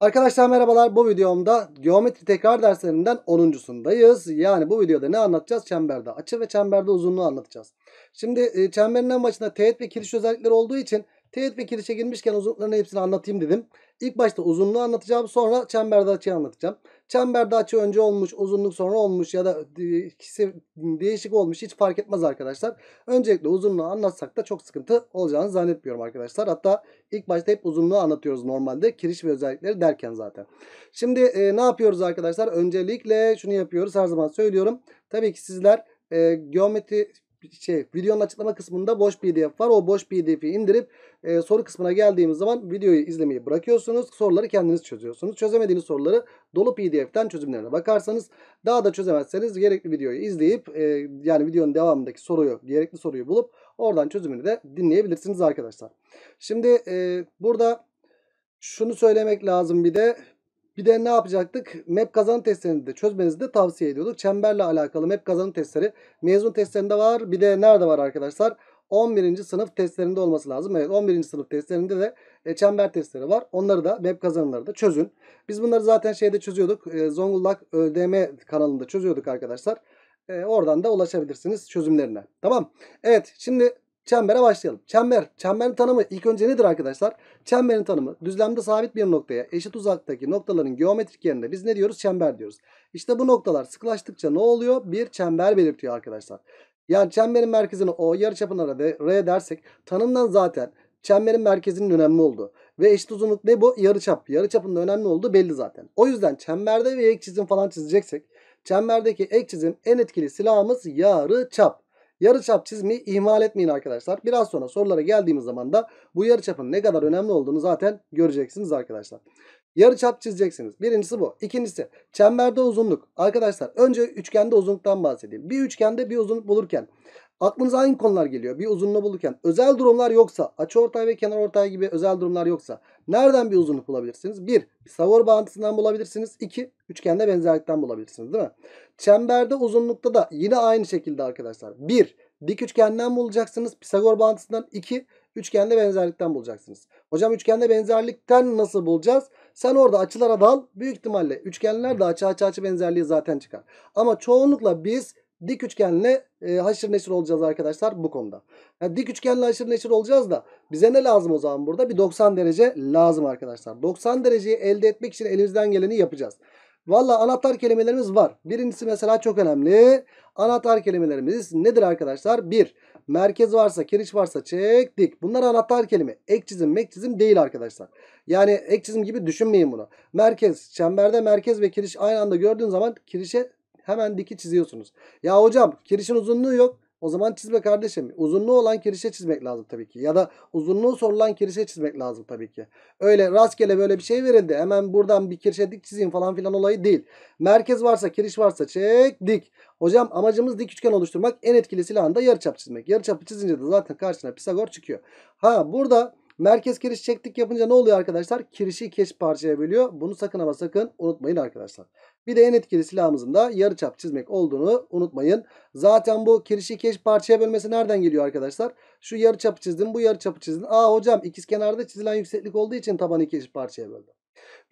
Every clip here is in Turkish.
Arkadaşlar merhabalar. Bu videomda geometri tekrar derslerinden 10.sundayız. Yani bu videoda ne anlatacağız? Çemberde açı ve çemberde uzunluğu anlatacağız. Şimdi e, çemberin en başında teğet ve kiriş özellikleri olduğu için teğet ve kirişe girmişken uzunluklarını hepsini anlatayım dedim. İlk başta uzunluğu anlatacağım. Sonra çemberde açıyı anlatacağım. Çemberde açı önce olmuş, uzunluk sonra olmuş ya da ikisi değişik olmuş hiç fark etmez arkadaşlar. Öncelikle uzunluğu anlatsak da çok sıkıntı olacağını zannetmiyorum arkadaşlar. Hatta ilk başta hep uzunluğu anlatıyoruz normalde. Kiriş ve özellikleri derken zaten. Şimdi e, ne yapıyoruz arkadaşlar? Öncelikle şunu yapıyoruz her zaman söylüyorum. Tabii ki sizler e, geometri şey videonun açıklama kısmında boş pdf var. O boş pdf'i indirip e, soru kısmına geldiğimiz zaman videoyu izlemeyi bırakıyorsunuz. Soruları kendiniz çözüyorsunuz. Çözemediğiniz soruları dolu pdf'ten çözümlerine bakarsanız daha da çözemezseniz gerekli videoyu izleyip e, yani videonun devamındaki soruyu gerekli soruyu bulup oradan çözümünü de dinleyebilirsiniz arkadaşlar. Şimdi e, burada şunu söylemek lazım bir de bir de ne yapacaktık? Map kazanım testlerini de çözmenizi de tavsiye ediyorduk. Çemberle alakalı map kazanım testleri mezun testlerinde var. Bir de nerede var arkadaşlar? 11. sınıf testlerinde olması lazım. Evet 11. sınıf testlerinde de e, çember testleri var. Onları da web kazanımları da çözün. Biz bunları zaten şeyde çözüyorduk. E, Zonguldak ÖDM kanalında çözüyorduk arkadaşlar. E, oradan da ulaşabilirsiniz çözümlerine. Tamam. Evet şimdi Çembere başlayalım. Çember. Çemberin tanımı ilk önce nedir arkadaşlar? Çemberin tanımı düzlemde sabit bir noktaya eşit uzaktaki noktaların geometrik yerine biz ne diyoruz? Çember diyoruz. İşte bu noktalar sıklaştıkça ne oluyor? Bir çember belirtiyor arkadaşlar. Yani çemberin merkezini O, yarıçapına R, dersek tanımdan zaten çemberin merkezinin önemli olduğu ve eşit uzunluk ne bu? Yarıçap. Yarıçapın da önemli olduğu belli zaten. O yüzden çemberde bir ek çizim falan çizeceksek çemberdeki ek çizim en etkili silahımız yarıçap. Yarıçap çizmeyi ihmal etmeyin arkadaşlar. Biraz sonra sorulara geldiğimiz zaman da bu yarıçapın ne kadar önemli olduğunu zaten göreceksiniz arkadaşlar. Yarıçap çizeceksiniz. Birincisi bu. İkincisi çemberde uzunluk. Arkadaşlar önce üçgende uzunluktan bahsedeyim. Bir üçgende bir uzunluk bulurken aklınıza hangi konular geliyor? Bir uzunluğu bulurken özel durumlar yoksa açıortay ve kenarortay gibi özel durumlar yoksa nereden bir uzunluk bulabilirsiniz? Bir, Pisagor bağıntısından bulabilirsiniz. İki, üçgende benzerlikten bulabilirsiniz değil mi? Çemberde uzunlukta da yine aynı şekilde arkadaşlar. Bir, dik üçgenden bulacaksınız. Pisagor bağıntısından. iki, üçgende benzerlikten bulacaksınız. Hocam üçgende benzerlikten nasıl bulacağız? Sen orada açılara dal. Büyük ihtimalle üçgenler de açı açı açı benzerliği zaten çıkar. Ama çoğunlukla biz dik üçgenle e, haşır neşir olacağız arkadaşlar bu konuda. Yani dik üçgenle haşır neşir olacağız da bize ne lazım o zaman burada? Bir 90 derece lazım arkadaşlar. 90 dereceyi elde etmek için elimizden geleni yapacağız. Valla anahtar kelimelerimiz var. Birincisi mesela çok önemli. Anahtar kelimelerimiz nedir arkadaşlar? Bir, merkez varsa, kiriş varsa çektik. Bunlar anahtar kelime. Ek çizim, mek çizim değil arkadaşlar. Yani ek çizim gibi düşünmeyin bunu. Merkez, çemberde merkez ve kiriş aynı anda gördüğün zaman kirişe hemen diki çiziyorsunuz. Ya hocam kirişin uzunluğu yok. O zaman çizme kardeşim. Uzunluğu olan kirişe çizmek lazım tabii ki. Ya da uzunluğu sorulan kirişe çizmek lazım tabii ki. Öyle rastgele böyle bir şey verildi. Hemen buradan bir kirişe dik çizeyim falan filan olayı değil. Merkez varsa kiriş varsa çek dik. Hocam amacımız dik üçgen oluşturmak. En etkili silahın da yarıçap çizmek. Yarıçapı çizince de zaten karşına Pisagor çıkıyor. Ha burada merkez kiriş çektik yapınca ne oluyor arkadaşlar? Kirişi iki parçaya bölüyor. Bunu sakın ama sakın unutmayın arkadaşlar. Bir de en etkili silahımızın da yarıçap çizmek olduğunu unutmayın. Zaten bu kirişi iki parçaya bölmesi nereden geliyor arkadaşlar? Şu yarıçapı çizdim, bu yarıçapı çizdim. Aa hocam ikiz kenarda çizilen yükseklik olduğu için tabanı iki parçaya böldüm.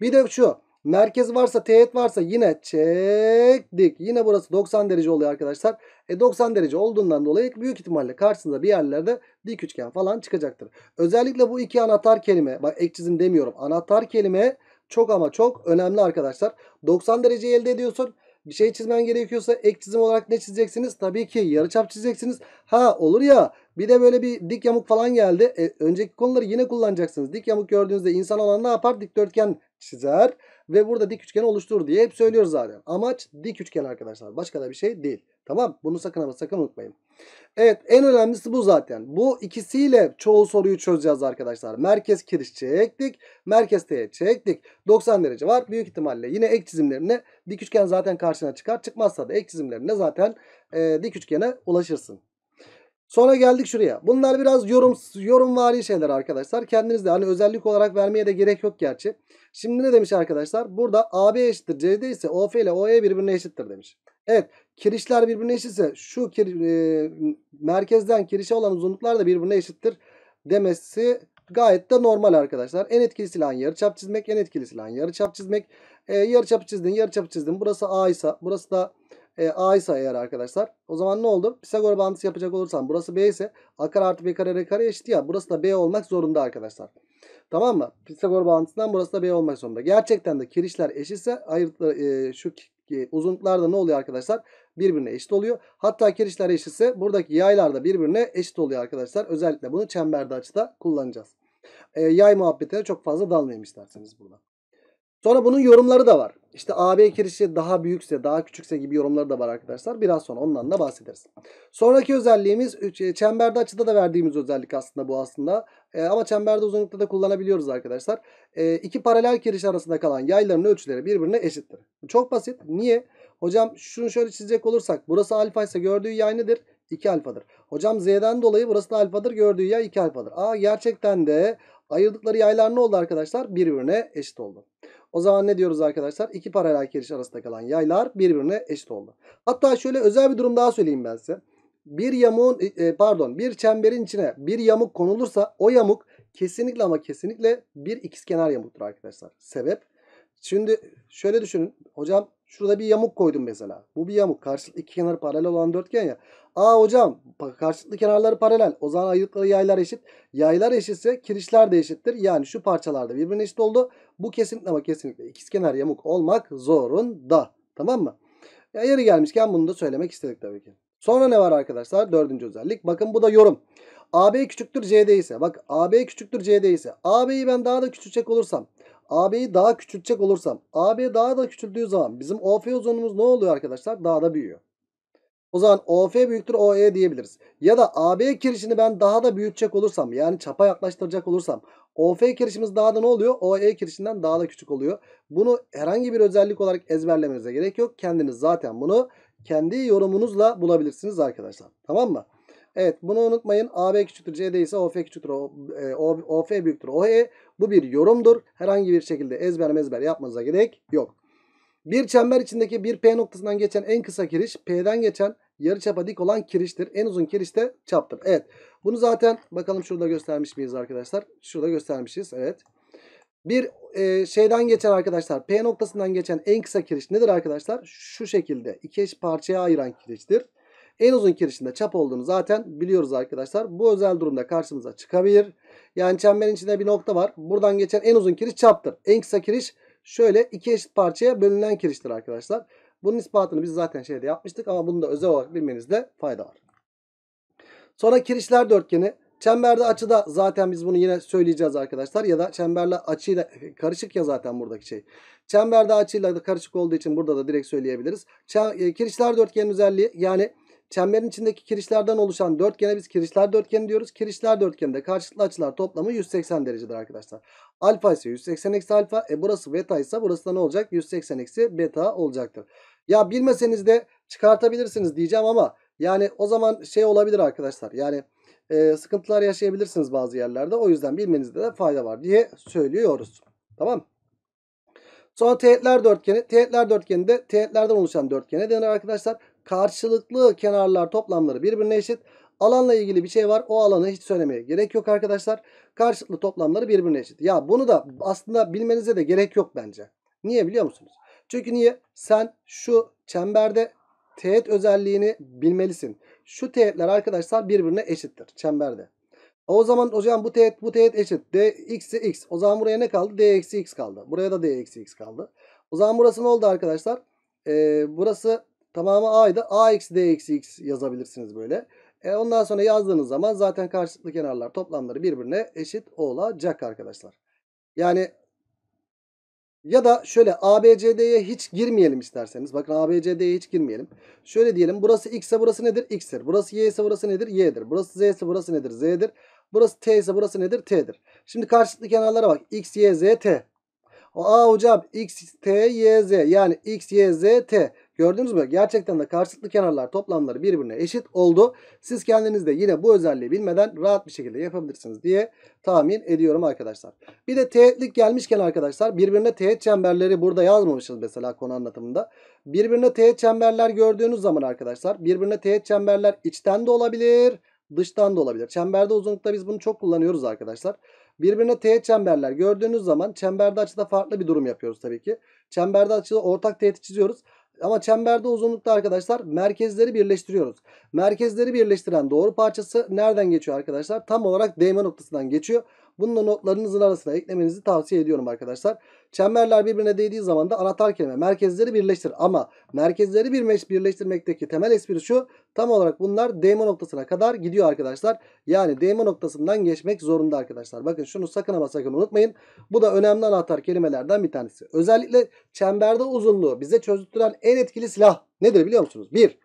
Bir de şu merkez varsa teğet varsa yine çektik. Yine burası 90 derece oluyor arkadaşlar. E 90 derece olduğundan dolayı büyük ihtimalle karşınıza bir yerlerde dik üçgen falan çıkacaktır. Özellikle bu iki anahtar kelime bak ek çizim demiyorum. Anahtar kelime çok ama çok önemli arkadaşlar. 90 derece elde ediyorsun. Bir şey çizmen gerekiyorsa ek çizim olarak ne çizeceksiniz? Tabii ki yarıçap çizeceksiniz. Ha olur ya bir de böyle bir dik yamuk falan geldi. E, önceki konuları yine kullanacaksınız. Dik yamuk gördüğünüzde insan olan ne yapar? Dikdörtgen çizer ve burada dik üçgen oluşturur diye hep söylüyoruz zaten. Amaç dik üçgen arkadaşlar. Başka da bir şey değil. Tamam Bunu sakın ama sakın unutmayın. Evet en önemlisi bu zaten. Bu ikisiyle çoğu soruyu çözeceğiz arkadaşlar. Merkez kiriş çektik. Merkez teğet çektik. 90 derece var. Büyük ihtimalle yine ek çizimlerine dik üçgen zaten karşına çıkar. Çıkmazsa da ek çizimlerine zaten e, dik üçgene ulaşırsın. Sonra geldik şuraya. Bunlar biraz yorum yorumvari şeyler arkadaşlar. Kendiniz de hani özellik olarak vermeye de gerek yok gerçi. Şimdi ne demiş arkadaşlar? Burada AB eşittir CD ise OF ile OE birbirine eşittir demiş. Evet kirişler birbirine eşitse şu kir, e, merkezden kirişe olan uzunluklar da birbirine eşittir demesi Gayet de normal arkadaşlar. En etkili silahın yarıçap çizmek. En etkili silahın yarıçap çizmek. E, yarıçapı çizdin, yarıçapı çizdin. Burası A ise, burası da e, A ise eğer arkadaşlar. O zaman ne oldu? Pisagor bağıntısı yapacak olursam burası B ise A kare artı B kare R kare eşit ya. Burası da B olmak zorunda arkadaşlar. Tamam mı? Pisagor bağıntısından burası da B olmak zorunda. Gerçekten de kirişler eşitse ayırtı, e, şu e, uzunluklar da ne oluyor arkadaşlar? Birbirine eşit oluyor. Hatta kirişler eşitse buradaki yaylar da birbirine eşit oluyor arkadaşlar. Özellikle bunu çemberde açıda kullanacağız. E, yay muhabbetine çok fazla dalmayayım isterseniz burada. Sonra bunun yorumları da var. İşte AB kirişi daha büyükse, daha küçükse gibi yorumları da var arkadaşlar. Biraz sonra ondan da bahsederiz. Sonraki özelliğimiz e, çemberde açıda da verdiğimiz özellik aslında bu aslında. E, ama çemberde uzunlukta da kullanabiliyoruz arkadaşlar. E, iki paralel kiriş arasında kalan yayların ölçüleri birbirine eşittir. Çok basit. Niye? Hocam şunu şöyle çizecek olursak burası alfa ise gördüğü yay nedir? 2 alfadır. Hocam z'den dolayı burası da alfadır. Gördüğü yay 2 alfadır. Aa gerçekten de ayırdıkları yaylar ne oldu arkadaşlar? Birbirine eşit oldu. O zaman ne diyoruz arkadaşlar? İki paralel kiriş arasında kalan yaylar birbirine eşit oldu. Hatta şöyle özel bir durum daha söyleyeyim ben size. Bir yamuğun e, pardon bir çemberin içine bir yamuk konulursa o yamuk kesinlikle ama kesinlikle bir ikizkenar yamuktur arkadaşlar. Sebep? Şimdi şöyle düşünün. Hocam şurada bir yamuk koydum mesela. Bu bir yamuk. Karşılıklı iki kenarı paralel olan dörtgen ya. Aa hocam karşılıklı kenarları paralel. O zaman ayırdıkları yaylar eşit. Yaylar eşitse kirişler de eşittir. Yani şu parçalarda birbirine eşit oldu. Bu kesinlikle ama kesinlikle ikizkenar yamuk olmak zorunda. Tamam mı? Ya yeri gelmişken bunu da söylemek istedik tabii ki. Sonra ne var arkadaşlar? Dördüncü özellik. Bakın bu da yorum. AB küçüktür CD ise. Bak AB küçüktür CD ise. AB'yi ben daha da küçültecek olursam. AB'yi daha küçültecek olursam. AB daha da küçüldüğü zaman bizim OF uzunluğumuz ne oluyor arkadaşlar? Daha da büyüyor. O zaman OF büyüktür OE diyebiliriz. Ya da AB kirişini ben daha da büyütecek olursam yani çapa yaklaştıracak olursam OF kirişimiz daha da ne oluyor? OE kirişinden daha da küçük oluyor. Bunu herhangi bir özellik olarak ezberlemenize gerek yok. Kendiniz zaten bunu kendi yorumunuzla bulabilirsiniz arkadaşlar. Tamam mı? Evet bunu unutmayın. AB küçüktür CD ise OF küçüktür e, OF büyüktür OE. Bu bir yorumdur. Herhangi bir şekilde ezber mezber yapmanıza gerek yok. Bir çember içindeki bir P noktasından geçen en kısa kiriş P'den geçen yarıçapa dik olan kiriştir. En uzun kiriş de çaptır. Evet. Bunu zaten bakalım şurada göstermiş miyiz arkadaşlar? Şurada göstermişiz. Evet. Bir e, şeyden geçen arkadaşlar P noktasından geçen en kısa kiriş nedir arkadaşlar? Şu şekilde iki eş parçaya ayıran kiriştir. En uzun kirişinde çap olduğunu zaten biliyoruz arkadaşlar. Bu özel durumda karşımıza çıkabilir. Yani çemberin içinde bir nokta var. Buradan geçen en uzun kiriş çaptır. En kısa kiriş şöyle iki eşit parçaya bölünen kiriştir arkadaşlar. Bunun ispatını biz zaten şeyde yapmıştık ama bunu da özel olarak bilmenizde fayda var. Sonra kirişler dörtgeni. Çemberde açıda zaten biz bunu yine söyleyeceğiz arkadaşlar. Ya da çemberle açıyla karışık ya zaten buradaki şey. Çemberde açıyla da karışık olduğu için burada da direkt söyleyebiliriz. E, kirişler dörtgenin özelliği yani çemberin içindeki kirişlerden oluşan dörtgene biz kirişler dörtgeni diyoruz. Kirişler dörtgeninde karşılıklı açılar toplamı 180 derecedir arkadaşlar. Alfa ise 180 eksi alfa. E burası beta ise burası da ne olacak? 180 eksi beta olacaktır. Ya bilmeseniz de çıkartabilirsiniz diyeceğim ama yani o zaman şey olabilir arkadaşlar. Yani e, sıkıntılar yaşayabilirsiniz bazı yerlerde. O yüzden bilmenizde de fayda var diye söylüyoruz. Tamam Sonra teğetler dörtgeni. Teğetler dörtgeninde teğetlerden oluşan dörtgene denir arkadaşlar. Karşılıklı kenarlar toplamları birbirine eşit. Alanla ilgili bir şey var. O alanı hiç söylemeye gerek yok arkadaşlar. Karşılıklı toplamları birbirine eşit. Ya bunu da aslında bilmenize de gerek yok bence. Niye biliyor musunuz? Çünkü niye? Sen şu çemberde teğet özelliğini bilmelisin. Şu teğetler arkadaşlar birbirine eşittir çemberde. O zaman hocam bu teğet bu teğet eşit. D x x. O zaman buraya ne kaldı? D x kaldı. Buraya da D x kaldı. O zaman burası ne oldu arkadaşlar? Ee, burası tamamı a'ydı. a eksi d eksi x yazabilirsiniz böyle. E ondan sonra yazdığınız zaman zaten karşılıklı kenarlar toplamları birbirine eşit olacak arkadaşlar. Yani ya da şöyle ABCD'ye hiç girmeyelim isterseniz. Bakın ABCD'ye hiç girmeyelim. Şöyle diyelim. Burası X ise burası nedir? X'tir. Burası Y ise burası nedir? Y'dir. Burası Z ise burası nedir? Z'dir. Burası T ise burası nedir? T'dir. Şimdi karşılıklı kenarlara bak. X, Y, Z, T. O A hocam X, T, Y, Z. Yani X, Y, Z, T. Gördünüz mü? Gerçekten de karşılıklı kenarlar toplamları birbirine eşit oldu. Siz kendiniz de yine bu özelliği bilmeden rahat bir şekilde yapabilirsiniz diye tahmin ediyorum arkadaşlar. Bir de teğetlik gelmişken arkadaşlar birbirine teğet çemberleri burada yazmamışız mesela konu anlatımında. Birbirine teğet çemberler gördüğünüz zaman arkadaşlar birbirine teğet çemberler içten de olabilir dıştan da olabilir. Çemberde uzunlukta biz bunu çok kullanıyoruz arkadaşlar. Birbirine teğet çemberler gördüğünüz zaman çemberde açıda farklı bir durum yapıyoruz tabii ki. Çemberde açıda ortak teğet çiziyoruz. Ama çemberde uzunlukta arkadaşlar merkezleri birleştiriyoruz. Merkezleri birleştiren doğru parçası nereden geçiyor arkadaşlar? Tam olarak değme noktasından geçiyor. Bunun notlarınızın arasına eklemenizi tavsiye ediyorum arkadaşlar. Çemberler birbirine değdiği zaman da anahtar kelime merkezleri birleştir. Ama merkezleri birleştirmekteki temel espri şu. Tam olarak bunlar değme noktasına kadar gidiyor arkadaşlar. Yani değme noktasından geçmek zorunda arkadaşlar. Bakın şunu sakın ama sakın unutmayın. Bu da önemli anahtar kelimelerden bir tanesi. Özellikle çemberde uzunluğu bize çözdüren en etkili silah nedir biliyor musunuz? 1.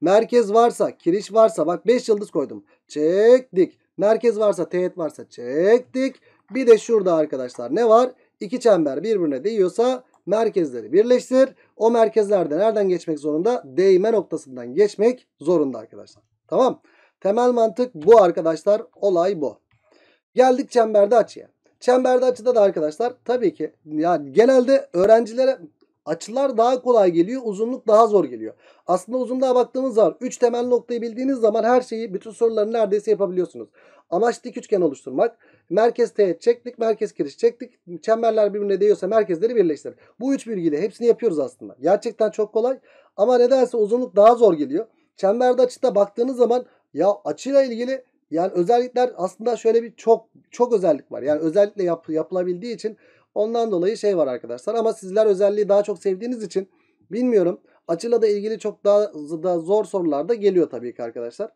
Merkez varsa, kiriş varsa bak 5 yıldız koydum. Çektik. Merkez varsa, teğet varsa çektik. Bir de şurada arkadaşlar ne var? İki çember birbirine değiyorsa merkezleri birleştir. O merkezlerde nereden geçmek zorunda? Değme noktasından geçmek zorunda arkadaşlar. Tamam. Temel mantık bu arkadaşlar. Olay bu. Geldik çemberde açıya. Çemberde açıda da arkadaşlar tabii ki yani genelde öğrencilere açılar daha kolay geliyor. Uzunluk daha zor geliyor. Aslında uzunluğa baktığımız zaman 3 temel noktayı bildiğiniz zaman her şeyi bütün soruları neredeyse yapabiliyorsunuz. Amaç dik üçgen oluşturmak. Merkez teğet çektik. Merkez kiriş çektik. Çemberler birbirine değiyorsa merkezleri birleştir. Bu üç bilgiyle hepsini yapıyoruz aslında. Gerçekten çok kolay. Ama nedense uzunluk daha zor geliyor. Çemberde açıda baktığınız zaman ya açıyla ilgili yani özellikler aslında şöyle bir çok çok özellik var. Yani özellikle yap, yapılabildiği için ondan dolayı şey var arkadaşlar. Ama sizler özelliği daha çok sevdiğiniz için bilmiyorum. Açıyla da ilgili çok daha, daha zor sorular da geliyor tabii ki arkadaşlar.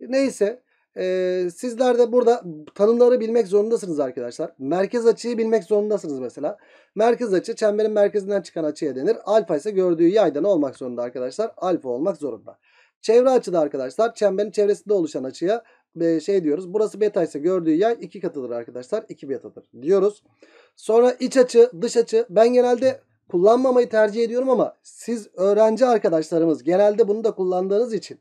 Neyse ee, sizler de burada tanımları bilmek zorundasınız arkadaşlar. Merkez açıyı bilmek zorundasınız mesela. Merkez açı çemberin merkezinden çıkan açıya denir. Alfa ise gördüğü yaydan olmak zorunda arkadaşlar. Alfa olmak zorunda. Çevre açıda arkadaşlar çemberin çevresinde oluşan açıya e, şey diyoruz. Burası beta ise gördüğü yay 2 katıdır arkadaşlar. 2 betadır diyoruz. Sonra iç açı, dış açı. Ben genelde kullanmamayı tercih ediyorum ama siz öğrenci arkadaşlarımız genelde bunu da kullandığınız için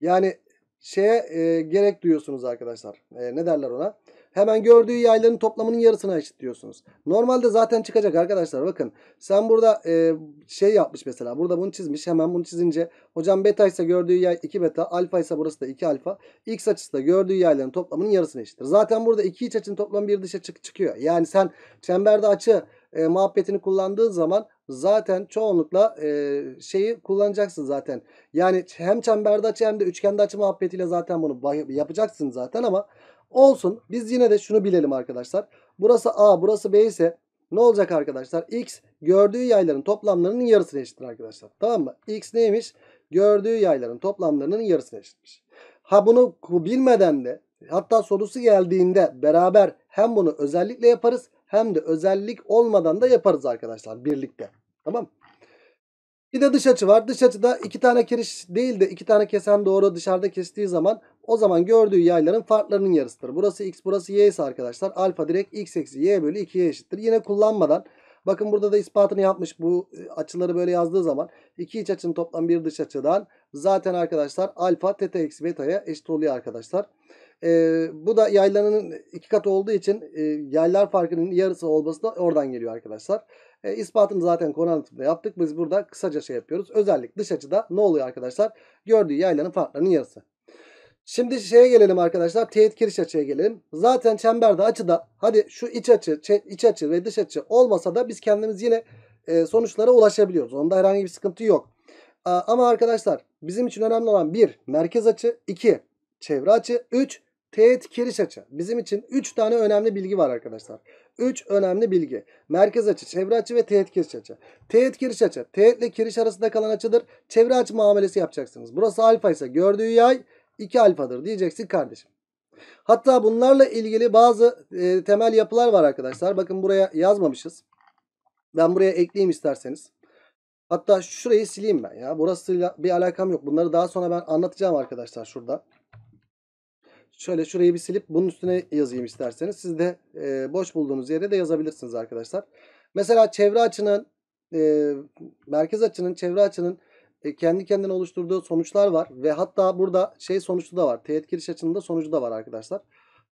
yani şeye e, gerek duyuyorsunuz arkadaşlar. E, ne derler ona? Hemen gördüğü yayların toplamının yarısına eşit diyorsunuz. Normalde zaten çıkacak arkadaşlar. Bakın sen burada e, şey yapmış mesela. Burada bunu çizmiş. Hemen bunu çizince hocam beta ise gördüğü yay 2 beta. Alfa ise burası da 2 alfa. X açısı da gördüğü yayların toplamının yarısına eşittir. Zaten burada iki iç açının toplamı bir dışa çık çıkıyor. Yani sen çemberde açı e, muhabbetini kullandığın zaman zaten çoğunlukla e, şeyi kullanacaksın zaten. Yani hem çemberde açı hem de üçgende açı muhabbetiyle zaten bunu yapacaksın zaten ama olsun. Biz yine de şunu bilelim arkadaşlar. Burası A, burası B ise ne olacak arkadaşlar? X gördüğü yayların toplamlarının yarısına eşittir arkadaşlar. Tamam mı? X neymiş? Gördüğü yayların toplamlarının yarısına eşitmiş. Ha bunu bilmeden de hatta sorusu geldiğinde beraber hem bunu özellikle yaparız hem de özellik olmadan da yaparız arkadaşlar birlikte. Tamam Bir de dış açı var. Dış açıda iki tane kiriş değil de iki tane kesen doğru dışarıda kestiği zaman o zaman gördüğü yayların farklarının yarısıdır. Burası x burası y ise arkadaşlar alfa direkt x eksi y bölü 2'ye eşittir. Yine kullanmadan bakın burada da ispatını yapmış bu e, açıları böyle yazdığı zaman iki iç açının toplam bir dış açıdan zaten arkadaşlar alfa teta eksi beta'ya eşit oluyor arkadaşlar. Ee, bu da yaylarının iki katı olduğu için e, yaylar farkının yarısı olması da oradan geliyor arkadaşlar. E, ispatını zaten konu anlatımında yaptık. Biz burada kısaca şey yapıyoruz. Özellik dış açıda ne oluyor arkadaşlar? Gördüğü yayların farklarının yarısı. Şimdi şeye gelelim arkadaşlar. Teğet kiriş açıya gelelim. Zaten çemberde açıda hadi şu iç açı, iç açı ve dış açı olmasa da biz kendimiz yine e, sonuçlara ulaşabiliyoruz. Onda herhangi bir sıkıntı yok. Ama arkadaşlar bizim için önemli olan bir merkez açı, iki çevre açı, üç teğet kiriş açı. Bizim için 3 tane önemli bilgi var arkadaşlar. 3 önemli bilgi. Merkez açı, çevre açı ve teğet kiriş açı. Teğet kiriş açı. Teğet ile kiriş arasında kalan açıdır. Çevre açı muamelesi yapacaksınız. Burası alfa ise gördüğü yay 2 alfadır diyeceksin kardeşim. Hatta bunlarla ilgili bazı e, temel yapılar var arkadaşlar. Bakın buraya yazmamışız. Ben buraya ekleyeyim isterseniz. Hatta şurayı sileyim ben ya. Burasıyla bir alakam yok. Bunları daha sonra ben anlatacağım arkadaşlar şurada. Şöyle şurayı bir silip bunun üstüne yazayım isterseniz. Siz de e, boş bulduğunuz yere de yazabilirsiniz arkadaşlar. Mesela çevre açının, e, merkez açının, çevre açının e, kendi kendine oluşturduğu sonuçlar var. Ve hatta burada şey sonuçlu da var. Teğet giriş açının da sonucu da var arkadaşlar.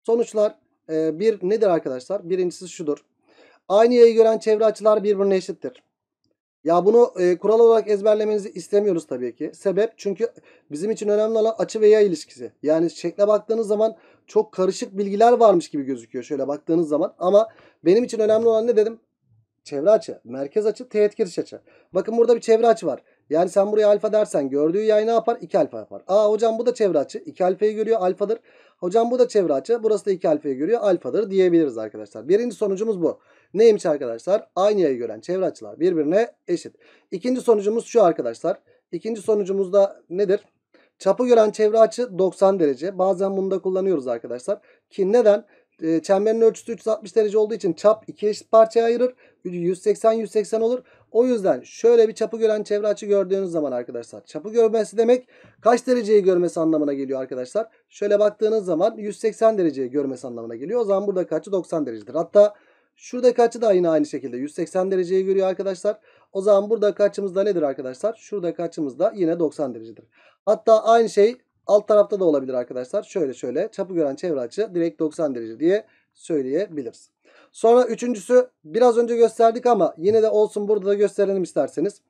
Sonuçlar e, bir nedir arkadaşlar? Birincisi şudur. Aynı yayı gören çevre açılar birbirine eşittir. Ya bunu e, kural olarak ezberlemenizi istemiyoruz tabii ki. Sebep çünkü bizim için önemli olan açı ve yay ilişkisi. Yani şekle baktığınız zaman çok karışık bilgiler varmış gibi gözüküyor şöyle baktığınız zaman. Ama benim için önemli olan ne dedim? Çevre açı, merkez açı, teğet giriş açı. Bakın burada bir çevre açı var. Yani sen buraya alfa dersen gördüğü yay ne yapar? 2 alfa yapar. Aa hocam bu da çevre açı. 2 alfayı görüyor alfadır. Hocam bu da çevre açı. Burası da 2 alfayı görüyor alfadır diyebiliriz arkadaşlar. Birinci sonucumuz bu. Neymiş arkadaşlar? Aynı yayı gören çevre açılar birbirine eşit. İkinci sonucumuz şu arkadaşlar. İkinci sonucumuz da nedir? Çapı gören çevre açı 90 derece. Bazen bunu da kullanıyoruz arkadaşlar. Ki neden? E, çemberin ölçüsü 360 derece olduğu için çap iki eşit parçaya ayırır. 180 180 olur. O yüzden şöyle bir çapı gören çevre açı gördüğünüz zaman arkadaşlar çapı görmesi demek kaç dereceyi görmesi anlamına geliyor arkadaşlar. Şöyle baktığınız zaman 180 dereceyi görmesi anlamına geliyor. O zaman burada açı 90 derecedir. Hatta şuradaki açı da yine aynı şekilde 180 dereceyi görüyor arkadaşlar. O zaman burada açımız da nedir arkadaşlar? Şuradaki açımız da yine 90 derecedir. Hatta aynı şey alt tarafta da olabilir arkadaşlar. Şöyle şöyle çapı gören çevre açı direkt 90 derece diye söyleyebiliriz. Sonra üçüncüsü biraz önce gösterdik ama yine de olsun burada da gösterelim isterseniz.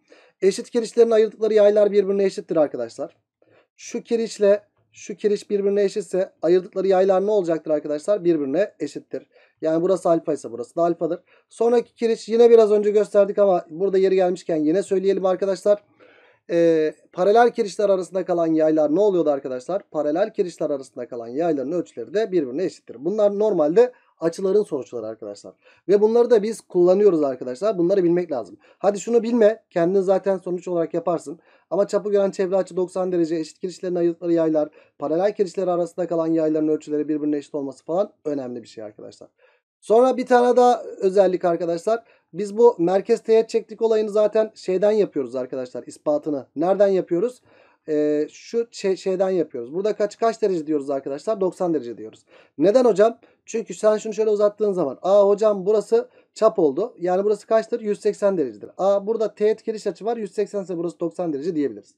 Eşit kirişlerin ayırdıkları yaylar birbirine eşittir arkadaşlar. Şu kirişle şu kiriş birbirine eşitse ayırdıkları yaylar ne olacaktır arkadaşlar? Birbirine eşittir. Yani burası alfa ise burası da alfadır. Sonraki kiriş yine biraz önce gösterdik ama burada yeri gelmişken yine söyleyelim arkadaşlar. Ee, paralel kirişler arasında kalan yaylar ne oluyordu arkadaşlar? Paralel kirişler arasında kalan yayların ölçüleri de birbirine eşittir. Bunlar normalde açıların sonuçları arkadaşlar. Ve bunları da biz kullanıyoruz arkadaşlar. Bunları bilmek lazım. Hadi şunu bilme. Kendin zaten sonuç olarak yaparsın. Ama çapı gören çevre açı 90 derece eşit kirişlerin ayırdıkları yaylar, paralel kirişler arasında kalan yayların ölçüleri birbirine eşit olması falan önemli bir şey arkadaşlar. Sonra bir tane daha özellik arkadaşlar. Biz bu merkez teğet çektik olayını zaten şeyden yapıyoruz arkadaşlar ispatını. Nereden yapıyoruz? Ee, şu şey, şeyden yapıyoruz. Burada kaç kaç derece diyoruz arkadaşlar? 90 derece diyoruz. Neden hocam? Çünkü sen şunu şöyle uzattığın zaman. Aa hocam burası çap oldu. Yani burası kaçtır? 180 derecedir. Aa burada teğet giriş açı var. 180 ise burası 90 derece diyebiliriz.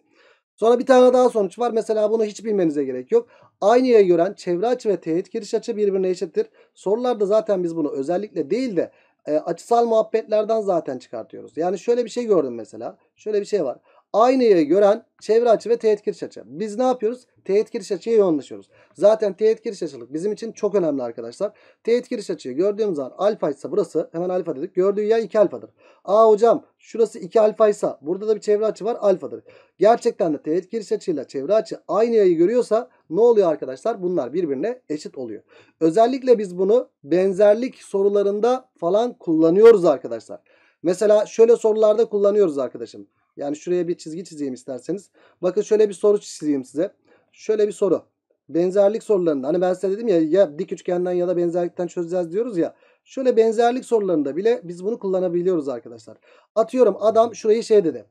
Sonra bir tane daha sonuç var. Mesela bunu hiç bilmenize gerek yok. Aynı yayı gören çevre açı ve teğet giriş açı birbirine eşittir. Sorularda zaten biz bunu özellikle değil de e, açısal muhabbetlerden zaten çıkartıyoruz. Yani şöyle bir şey gördüm mesela. Şöyle bir şey var. Aynayı gören çevre açı ve teğet giriş açı. Biz ne yapıyoruz? Teğet giriş açıya yoğunlaşıyoruz. Zaten teğet giriş açılık bizim için çok önemli arkadaşlar. Teğet giriş açıyı gördüğümüz zaman alfa ise burası hemen alfa dedik. Gördüğü yay 2 alfadır. Aa hocam şurası 2 alfa ise burada da bir çevre açı var alfadır. Gerçekten de teğet giriş açıyla çevre açı aynı yayı görüyorsa ne oluyor arkadaşlar? Bunlar birbirine eşit oluyor. Özellikle biz bunu benzerlik sorularında falan kullanıyoruz arkadaşlar. Mesela şöyle sorularda kullanıyoruz arkadaşım. Yani şuraya bir çizgi çizeyim isterseniz. Bakın şöyle bir soru çizeyim size. Şöyle bir soru. Benzerlik sorularında hani ben size dedim ya ya dik üçgenden ya da benzerlikten çözeceğiz diyoruz ya. Şöyle benzerlik sorularında bile biz bunu kullanabiliyoruz arkadaşlar. Atıyorum adam şurayı şey dedi.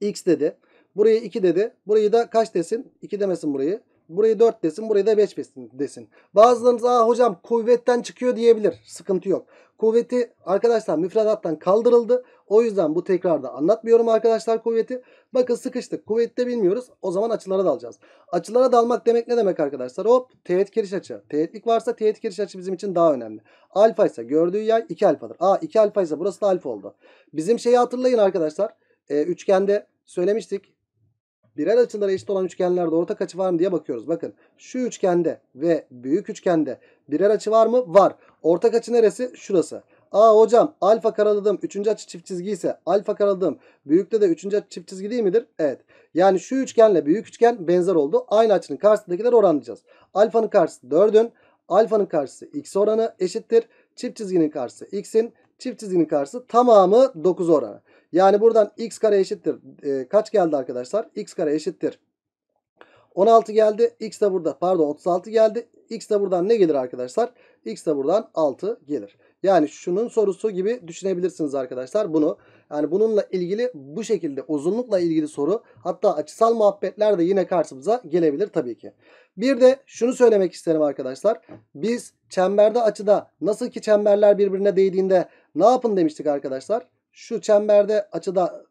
X dedi. Burayı 2 dedi. Burayı da kaç desin? 2 demesin burayı. Burayı 4 desin. Burayı da 5 desin. Bazılarınız aa hocam kuvvetten çıkıyor diyebilir. Sıkıntı yok. Kuvveti arkadaşlar müfredattan kaldırıldı. O yüzden bu tekrarda anlatmıyorum arkadaşlar kuvveti. Bakın sıkıştık. Kuvveti de bilmiyoruz. O zaman açılara dalacağız. Açılara dalmak demek ne demek arkadaşlar? Hop teğet giriş açı. Teğetlik varsa teğet giriş açı bizim için daha önemli. Alfa ise gördüğü yay 2 alfadır. Aa 2 alfa ise burası da alfa oldu. Bizim şeyi hatırlayın arkadaşlar. Ee, üçgende söylemiştik. Birer açıları eşit olan üçgenlerde ortak açı var mı diye bakıyoruz. Bakın şu üçgende ve büyük üçgende birer açı var mı? Var. Ortak açı neresi? Şurası. Aa hocam alfa karaladığım 3. açı çift çizgi ise alfa karaladığım büyükte de 3. açı çift çizgi değil midir? Evet. Yani şu üçgenle büyük üçgen benzer oldu. Aynı açının karşısındakileri oranlayacağız. Alfanın karşısı 4'ün. Alfanın karşısı x oranı eşittir. Çift çizginin karşısı x'in. Çift çizginin karşısı tamamı 9 oranı. Yani buradan x kare eşittir. E, kaç geldi arkadaşlar? x kare eşittir. 16 geldi. X de burada pardon 36 geldi. X de buradan ne gelir arkadaşlar? X de buradan 6 gelir. Yani şunun sorusu gibi düşünebilirsiniz arkadaşlar bunu. Yani bununla ilgili bu şekilde uzunlukla ilgili soru hatta açısal muhabbetler de yine karşımıza gelebilir tabii ki. Bir de şunu söylemek isterim arkadaşlar. Biz çemberde açıda nasıl ki çemberler birbirine değdiğinde ne yapın demiştik arkadaşlar? Şu çemberde açıda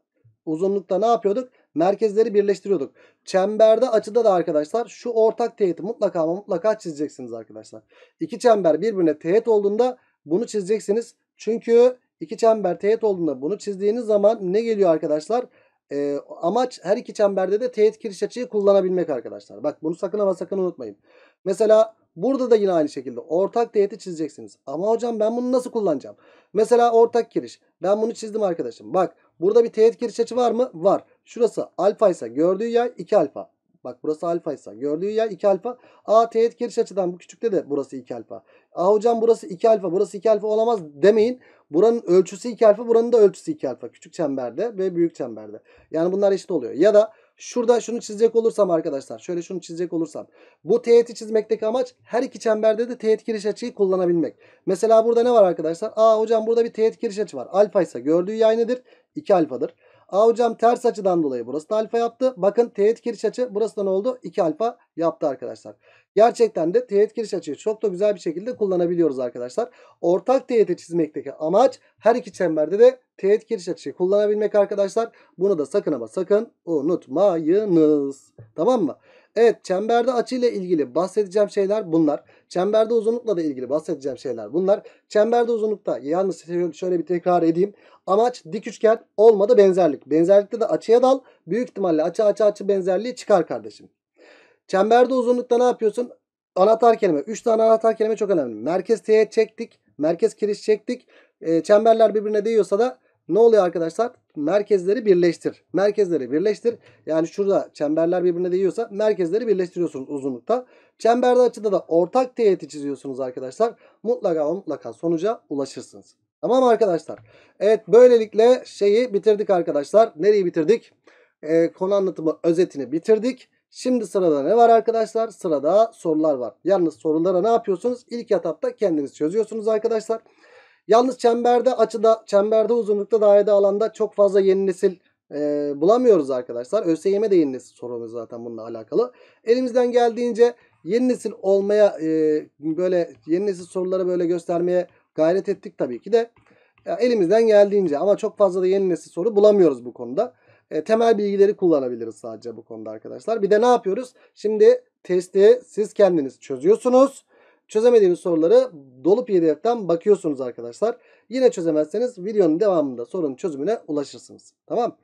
uzunlukta ne yapıyorduk? Merkezleri birleştiriyorduk. Çemberde açıda da arkadaşlar şu ortak teğeti mutlaka ama mutlaka çizeceksiniz arkadaşlar. İki çember birbirine teğet olduğunda bunu çizeceksiniz. Çünkü iki çember teğet olduğunda bunu çizdiğiniz zaman ne geliyor arkadaşlar? Ee, amaç her iki çemberde de teğet kiriş açıyı kullanabilmek arkadaşlar. Bak bunu sakın ama sakın unutmayın. Mesela burada da yine aynı şekilde ortak teğeti çizeceksiniz. Ama hocam ben bunu nasıl kullanacağım? Mesela ortak kiriş. Ben bunu çizdim arkadaşım. Bak burada bir teğet kiriş açı var mı? Var. Şurası alfa ise gördüğü yay 2 alfa. Bak burası alfa ise gördüğü yer 2 alfa. A teğet giriş açıdan bu küçükte de burası 2 alfa. A hocam burası 2 alfa burası 2 alfa olamaz demeyin. Buranın ölçüsü 2 alfa buranın da ölçüsü 2 alfa. Küçük çemberde ve büyük çemberde. Yani bunlar eşit oluyor. Ya da şurada şunu çizecek olursam arkadaşlar. Şöyle şunu çizecek olursam. Bu teğeti çizmekteki amaç her iki çemberde de teğet giriş açıyı kullanabilmek. Mesela burada ne var arkadaşlar? Aa hocam burada bir teğet giriş açı var. Alfa ise gördüğü yay nedir? 2 alfadır. A hocam ters açıdan dolayı burası da alfa yaptı. Bakın teğet giriş açı burası da ne oldu? 2 alfa yaptı arkadaşlar. Gerçekten de teğet giriş açıyı çok da güzel bir şekilde kullanabiliyoruz arkadaşlar. Ortak teğeti çizmekteki amaç her iki çemberde de teğet giriş açıyı kullanabilmek arkadaşlar. Bunu da sakın ama sakın unutmayınız. Tamam mı? Evet çemberde açı ile ilgili bahsedeceğim şeyler bunlar. Çemberde uzunlukla da ilgili bahsedeceğim şeyler bunlar. Çemberde uzunlukta yalnız şöyle bir tekrar edeyim. Amaç dik üçgen olmadı benzerlik. Benzerlikte de açıya dal. Büyük ihtimalle açı açı açı benzerliği çıkar kardeşim. Çemberde uzunlukta ne yapıyorsun? Anahtar kelime. 3 tane anahtar kelime çok önemli. Merkez teğet çektik. Merkez kiriş çektik. E, çemberler birbirine değiyorsa da ne oluyor arkadaşlar? Merkezleri birleştir. Merkezleri birleştir. Yani şurada çemberler birbirine değiyorsa merkezleri birleştiriyorsunuz uzunlukta. Çemberde açıda da ortak teğeti çiziyorsunuz arkadaşlar. Mutlaka mutlaka sonuca ulaşırsınız. Tamam arkadaşlar. Evet böylelikle şeyi bitirdik arkadaşlar. Nereyi bitirdik? Ee, konu anlatımı özetini bitirdik. Şimdi sırada ne var arkadaşlar? Sırada sorular var. Yalnız sorulara ne yapıyorsunuz? İlk etapta kendiniz çözüyorsunuz arkadaşlar. Yalnız çemberde açıda, çemberde uzunlukta dairede alanda çok fazla yeni nesil e, bulamıyoruz arkadaşlar. ÖSYM de yeni nesil sorumuz zaten bununla alakalı. Elimizden geldiğince yeni nesil olmaya e, böyle yeni nesil soruları böyle göstermeye gayret ettik tabii ki de. Ya, elimizden geldiğince ama çok fazla da yeni nesil soru bulamıyoruz bu konuda. E, temel bilgileri kullanabiliriz sadece bu konuda arkadaşlar. Bir de ne yapıyoruz? Şimdi testi siz kendiniz çözüyorsunuz. Çözemediğiniz soruları dolu pdf'ten bakıyorsunuz arkadaşlar. Yine çözemezseniz videonun devamında sorunun çözümüne ulaşırsınız. Tamam.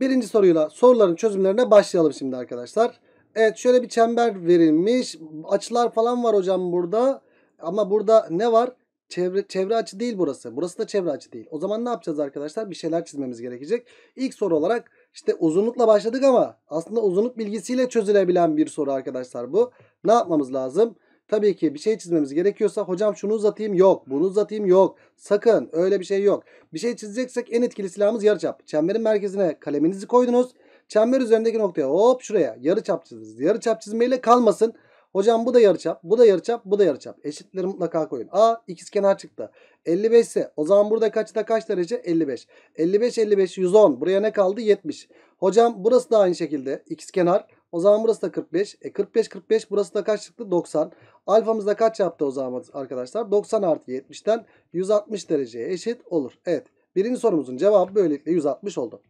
Birinci soruyla soruların çözümlerine başlayalım şimdi arkadaşlar. Evet şöyle bir çember verilmiş. Açılar falan var hocam burada. Ama burada ne var? Çevre, çevre açı değil burası. Burası da çevre açı değil. O zaman ne yapacağız arkadaşlar? Bir şeyler çizmemiz gerekecek. İlk soru olarak işte uzunlukla başladık ama aslında uzunluk bilgisiyle çözülebilen bir soru arkadaşlar bu. Ne yapmamız lazım? Tabii ki bir şey çizmemiz gerekiyorsa hocam şunu uzatayım yok. Bunu uzatayım yok. Sakın öyle bir şey yok. Bir şey çizeceksek en etkili silahımız yarıçap. Çemberin merkezine kaleminizi koydunuz. Çember üzerindeki noktaya hop şuraya yarıçap çizdiniz. Yarıçap çizmeyle kalmasın. Hocam bu da yarıçap, bu da yarıçap, bu da yarıçap. Eşitleri mutlaka koyun. A ikizkenar çıktı. 55 ise o zaman burada kaçta kaç derece? 55. 55 55 110. Buraya ne kaldı? 70. Hocam burası da aynı şekilde ikizkenar. O zaman burası da 45. E 45 45 burası da kaç çıktı? 90. Alfamız da kaç yaptı o zaman arkadaşlar? 90 artı 70'ten 160 dereceye eşit olur. Evet. Birinci sorumuzun cevabı böylelikle 160 oldu.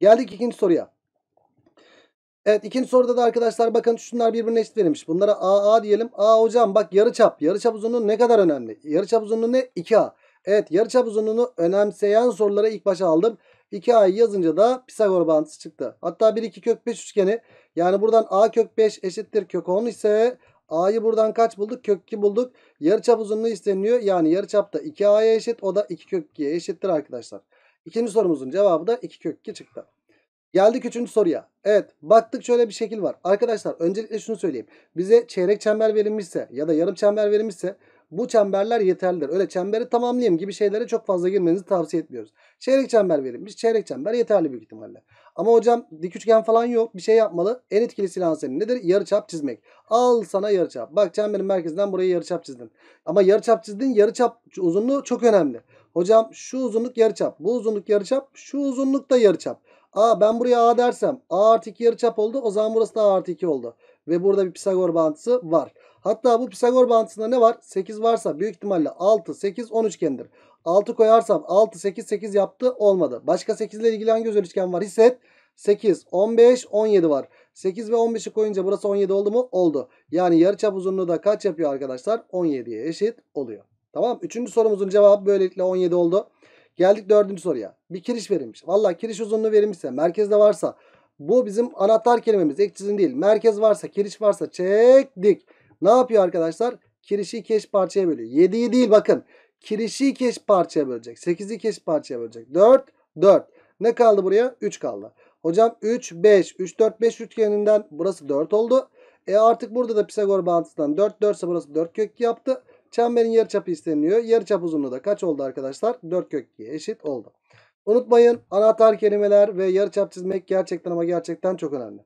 Geldik ikinci soruya. Evet ikinci soruda da arkadaşlar bakın şunlar birbirine eşit verilmiş. Bunlara A A diyelim. A hocam bak yarıçap. Yarıçap uzunluğu ne kadar önemli? Yarıçap uzunluğu ne? 2A. Evet yarıçap uzunluğunu önemseyen sorulara ilk başa aldım. 2A'yı yazınca da Pisagor bağıntısı çıktı. Hatta 1 2 kök 5 üçgeni. Yani buradan A kök 5 eşittir kök 10 ise A'yı buradan kaç bulduk? Kök 2 bulduk. Yarıçap uzunluğu isteniyor. Yani yarıçap da 2A'ya eşit. O da 2 kök 2'ye eşittir arkadaşlar. İkinci sorumuzun cevabı da 2 kök 2 çıktı. Geldik üçüncü soruya. Evet baktık şöyle bir şekil var. Arkadaşlar öncelikle şunu söyleyeyim. Bize çeyrek çember verilmişse ya da yarım çember verilmişse bu çemberler yeterlidir. Öyle çemberi tamamlayayım gibi şeylere çok fazla girmenizi tavsiye etmiyoruz. Çeyrek çember verilmiş. Çeyrek çember yeterli büyük ihtimalle. Ama hocam dik üçgen falan yok. Bir şey yapmalı. En etkili silahın senin nedir? Yarıçap çizmek. Al sana yarıçap. Bak çemberin merkezinden buraya yarıçap çizdin. Ama yarıçap çizdin. Yarıçap uzunluğu çok önemli. Hocam şu uzunluk yarıçap. Bu uzunluk yarıçap. Şu uzunluk da yarıçap. A ben buraya A dersem A artı 2 yarıçap oldu. O zaman burası da A artı 2 oldu. Ve burada bir Pisagor bağıntısı var. Hatta bu Pisagor bağıntısında ne var? 8 varsa büyük ihtimalle 6, 8, 10 üçgendir. 6 koyarsam 6, 8, 8 yaptı olmadı. Başka 8 ile ilgili hangi özel üçgen var? Hisset. 8, 15, 17 var. 8 ve 15'i koyunca burası 17 oldu mu? Oldu. Yani yarıçap uzunluğu da kaç yapıyor arkadaşlar? 17'ye eşit oluyor. Tamam. Üçüncü sorumuzun cevabı böylelikle 17 oldu. Geldik dördüncü soruya. Bir kiriş verilmiş. Valla kiriş uzunluğu verilmişse merkezde varsa bu bizim anahtar kelimemiz. Ek çizim değil. Merkez varsa kiriş varsa çektik. Ne yapıyor arkadaşlar? Kirişi iki parçaya bölüyor. 7'yi değil bakın. Kirişi iki parçaya bölecek. 8'i iki parçaya bölecek. 4, 4. Ne kaldı buraya? 3 kaldı. Hocam 3, 5. 3, 4, 5 üçgeninden burası 4 oldu. E artık burada da Pisagor bağıntısından 4, 4 ise burası 4 kök 2 yaptı. Çemberin yarıçapı isteniyor. Yarıçap uzunluğu da kaç oldu arkadaşlar? 4 kök 2'ye eşit oldu. Unutmayın anahtar kelimeler ve yarıçap çizmek gerçekten ama gerçekten çok önemli.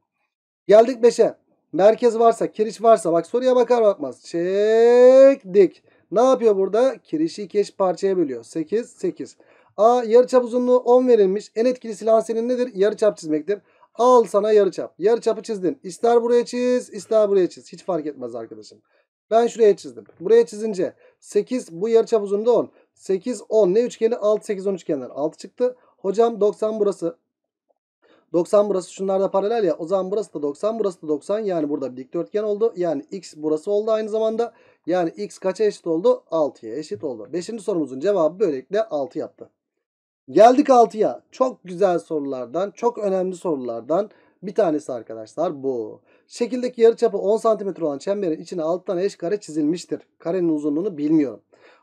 Geldik 5'e. Merkez varsa, kiriş varsa bak soruya bakar bakmaz. Çektik. Ne yapıyor burada? Kirişi iki eş parçaya bölüyor. 8, 8. A yarıçap uzunluğu 10 verilmiş. En etkili silahın senin nedir? Yarıçap çizmektir. Al sana yarıçap. Yarıçapı çizdin. İster buraya çiz, ister buraya çiz. Hiç fark etmez arkadaşım. Ben şuraya çizdim. Buraya çizince 8 bu yarıçap uzunluğu 10. 8 10 ne üçgeni? 6 8 10 üçgeninden 6 çıktı. Hocam 90 burası. 90 burası şunlarda paralel ya. O zaman burası da 90 burası da 90. Yani burada bir dikdörtgen oldu. Yani x burası oldu aynı zamanda. Yani x kaça eşit oldu? 6'ya eşit oldu. 5. sorumuzun cevabı böylelikle 6 yaptı. Geldik 6'ya. Çok güzel sorulardan, çok önemli sorulardan bir tanesi arkadaşlar bu. Şekildeki yarıçapı 10 cm olan çemberin içine 6 tane eş kare çizilmiştir. Karenin uzunluğunu bilmiyorum.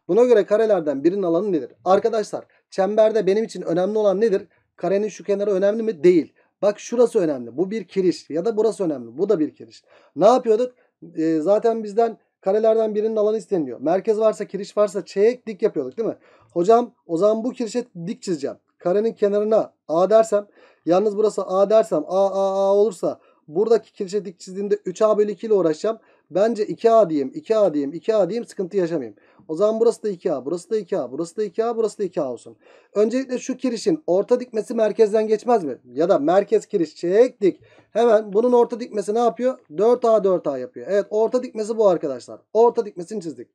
Buna göre karelerden birinin alanı nedir? Arkadaşlar çemberde benim için önemli olan nedir? Karenin şu kenarı önemli mi? Değil. Bak şurası önemli. Bu bir kiriş ya da burası önemli. Bu da bir kiriş. Ne yapıyorduk? Ee, zaten bizden karelerden birinin alanı isteniyor. Merkez varsa kiriş varsa çek dik yapıyorduk değil mi? Hocam o zaman bu kirişe dik çizeceğim. Karenin kenarına A dersem yalnız burası A dersem A A A olursa buradaki kirişe dik çizdiğimde 3A bölü 2 ile uğraşacağım. Bence 2A diyeyim 2A diyeyim 2A diyeyim sıkıntı yaşamayayım. O zaman burası da 2A burası da 2A burası da 2A burası da 2A olsun. Öncelikle şu kirişin orta dikmesi merkezden geçmez mi? Ya da merkez kiriş çektik. Hemen bunun orta dikmesi ne yapıyor? 4A 4A yapıyor. Evet orta dikmesi bu arkadaşlar. Orta dikmesini çizdik.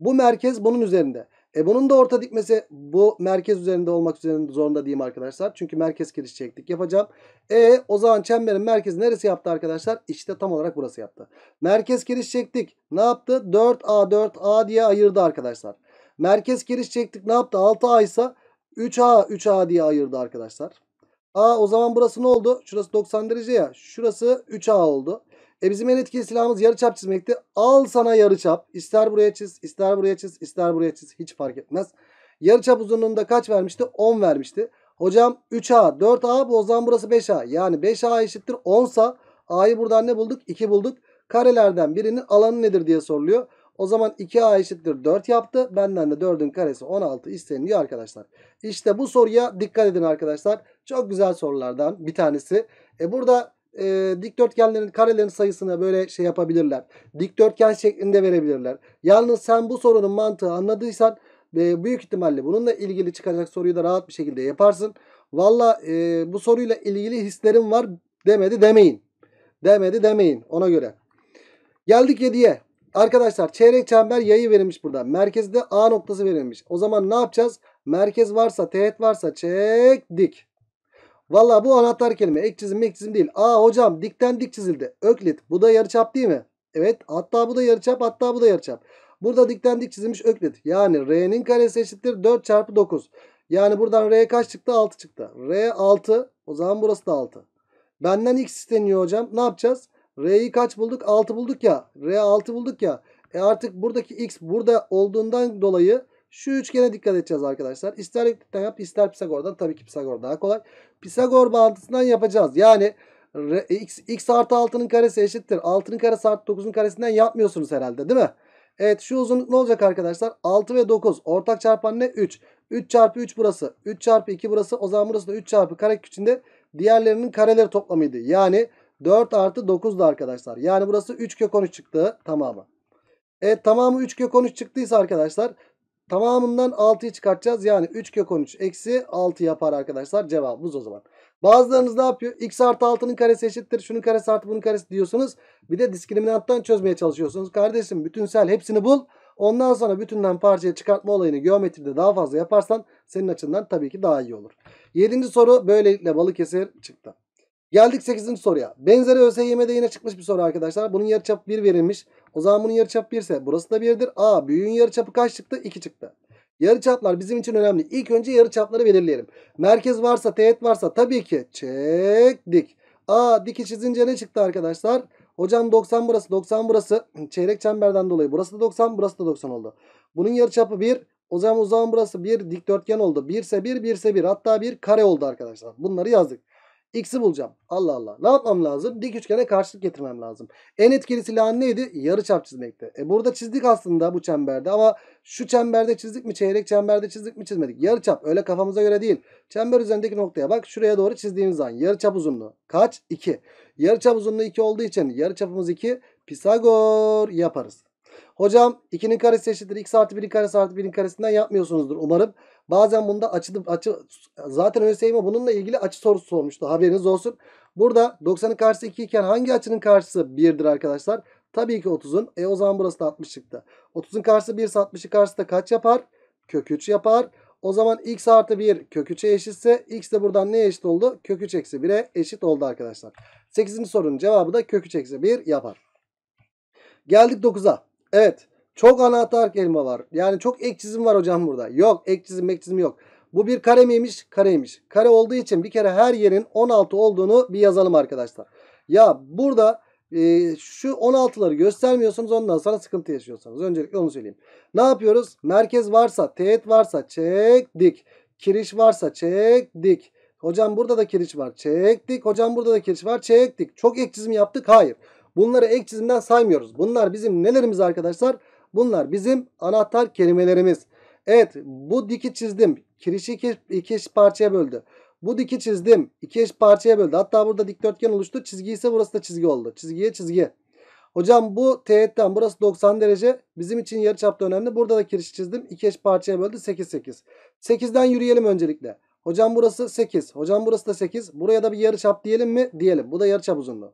Bu merkez bunun üzerinde. E bunun da orta dikmesi bu merkez üzerinde olmak zorunda diyeyim arkadaşlar. Çünkü merkez kiriş çektik yapacağım. E o zaman çemberin merkezi neresi yaptı arkadaşlar? İşte tam olarak burası yaptı. Merkez kiriş çektik. Ne yaptı? 4A 4A diye ayırdı arkadaşlar. Merkez kiriş çektik. Ne yaptı? 6A ise 3A 3A diye ayırdı arkadaşlar. A o zaman burası ne oldu? Şurası 90 derece ya. Şurası 3A oldu. E bizim en etkili silahımız yarıçap çizmekti. Al sana yarıçap. İster buraya çiz, ister buraya çiz, ister buraya çiz. Hiç fark etmez. Yarıçap uzunluğunda kaç vermişti? 10 vermişti. Hocam 3A, 4A bu o zaman burası 5A. Yani 5A eşittir 10 sa A'yı buradan ne bulduk? 2 bulduk. Karelerden birinin alanı nedir diye soruluyor. O zaman 2A eşittir 4 yaptı. Benden de 4'ün karesi 16 isteniyor arkadaşlar. İşte bu soruya dikkat edin arkadaşlar. Çok güzel sorulardan bir tanesi. E burada e, dikdörtgenlerin karelerin sayısını böyle şey yapabilirler. Dikdörtgen şeklinde verebilirler. Yalnız sen bu sorunun mantığı anladıysan e, büyük ihtimalle bununla ilgili çıkacak soruyu da rahat bir şekilde yaparsın. Valla e, bu soruyla ilgili hislerim var demedi demeyin. Demedi demeyin ona göre. Geldik 7'ye. Arkadaşlar çeyrek çember yayı verilmiş burada. Merkezde A noktası verilmiş. O zaman ne yapacağız? Merkez varsa, teğet varsa çek dik. Valla bu anahtar kelime. Ek çizim ek çizim değil. Aa hocam dikten dik çizildi. Öklit. Bu da yarıçap değil mi? Evet. Hatta bu da yarıçap. Hatta bu da yarıçap. Burada dikten dik çizilmiş öklit. Yani R'nin karesi eşittir 4 çarpı 9. Yani buradan R kaç çıktı? 6 çıktı. R 6. O zaman burası da 6. Benden x isteniyor hocam. Ne yapacağız? R'yi kaç bulduk? 6 bulduk ya. R 6 bulduk ya. E artık buradaki x burada olduğundan dolayı şu üçgene dikkat edeceğiz arkadaşlar. İster Euklid'den yap ister Pisagor'dan. Tabii ki Pisagor daha kolay. Pisagor bağıntısından yapacağız. Yani x, x artı 6'nın karesi eşittir. 6'nın karesi artı 9'un karesinden yapmıyorsunuz herhalde değil mi? Evet şu uzunluk ne olacak arkadaşlar? 6 ve 9. Ortak çarpan ne? 3. 3 çarpı 3 burası. 3 çarpı 2 burası. O zaman burası da 3 çarpı kare içinde diğerlerinin kareleri toplamıydı. Yani 4 artı 9'du arkadaşlar. Yani burası 3 kök 13 çıktı tamamı. Evet tamamı 3 kök 13 çıktıysa arkadaşlar tamamından 6'yı çıkartacağız. Yani 3 kök 13 eksi 6 yapar arkadaşlar. Cevabımız o zaman. Bazılarınız ne yapıyor? X artı 6'nın karesi eşittir. Şunun karesi artı bunun karesi diyorsunuz. Bir de diskriminanttan çözmeye çalışıyorsunuz. Kardeşim bütünsel hepsini bul. Ondan sonra bütünden parçaya çıkartma olayını geometride daha fazla yaparsan senin açından tabii ki daha iyi olur. Yedinci soru böylelikle Balıkesir çıktı. Geldik 8. soruya. Benzeri ÖSYM'de yine çıkmış bir soru arkadaşlar. Bunun yarıçapı 1 verilmiş. O zaman bunun yarıçapı 1 ise burası da 1'dir. A büyüğün yarıçapı kaç çıktı? 2 çıktı. Yarıçaplar bizim için önemli. İlk önce yarıçapları belirleyelim. Merkez varsa, teğet varsa tabii ki çektik. Aa diki çizince ne çıktı arkadaşlar? Hocam 90 burası, 90 burası. Çeyrek çemberden dolayı burası da 90, burası da 90 oldu. Bunun yarıçapı 1. O zaman o zaman burası bir dikdörtgen oldu. 1 ise 1, 1 ise 1. Hatta bir kare oldu arkadaşlar. Bunları yazdık. X'i bulacağım. Allah Allah. Ne yapmam lazım? Dik üçgene karşılık getirmem lazım. En etkili silahın neydi? Yarıçap çizmekti. E burada çizdik aslında bu çemberde ama şu çemberde çizdik mi? Çeyrek çemberde çizdik mi? Çizmedik. Yarıçap öyle kafamıza göre değil. Çember üzerindeki noktaya bak. Şuraya doğru çizdiğimiz zaman yarıçap uzunluğu kaç? 2. Yarıçap uzunluğu 2 olduğu için yarıçapımız 2. Pisagor yaparız. Hocam 2'nin karesi eşittir. X artı 1'in karesi artı 1'in karesinden yapmıyorsunuzdur umarım. Bazen bunda açı, açı zaten ÖSYM bununla ilgili açı sorusu sormuştu. Haberiniz olsun. Burada 90'ın karşısı 2 iken hangi açının karşısı 1'dir arkadaşlar? Tabii ki 30'un. E o zaman burası da 60 çıktı. 30'un karşısı 1 ise 60'ın karşısı da kaç yapar? Kök 3 yapar. O zaman x artı 1 kök 3'e eşitse x de buradan neye eşit oldu? Kök 3 eksi 1'e eşit oldu arkadaşlar. 8. sorunun cevabı da kök 3 eksi 1 yapar. Geldik 9'a. Evet. Çok anahtar kelime var. Yani çok ek çizim var hocam burada. Yok ek çizim ek çizim yok. Bu bir kare miymiş? Kareymiş. Kare olduğu için bir kere her yerin 16 olduğunu bir yazalım arkadaşlar. Ya burada e, şu 16'ları göstermiyorsunuz ondan sonra sıkıntı yaşıyorsanız. Öncelikle onu söyleyeyim. Ne yapıyoruz? Merkez varsa, teğet varsa çektik. Kiriş varsa çektik. Hocam burada da kiriş var. Çektik. Hocam burada da kiriş var. Çektik. Çok ek çizim yaptık. Hayır. Bunları ek çizimden saymıyoruz. Bunlar bizim nelerimiz arkadaşlar? Bunlar bizim anahtar kelimelerimiz. Evet bu diki çizdim. Kirişi iki, iki eşit parçaya böldü. Bu diki çizdim. iki eşit parçaya böldü. Hatta burada dikdörtgen oluştu. Çizgi ise burası da çizgi oldu. Çizgiye çizgi. Hocam bu teğetten burası 90 derece. Bizim için yarıçapta önemli. Burada da kirişi çizdim. İki eşit parçaya böldü. 8 8. 8'den yürüyelim öncelikle. Hocam burası 8. Hocam burası da 8. Buraya da bir yarıçap diyelim mi? Diyelim. Bu da yarıçap uzunluğu.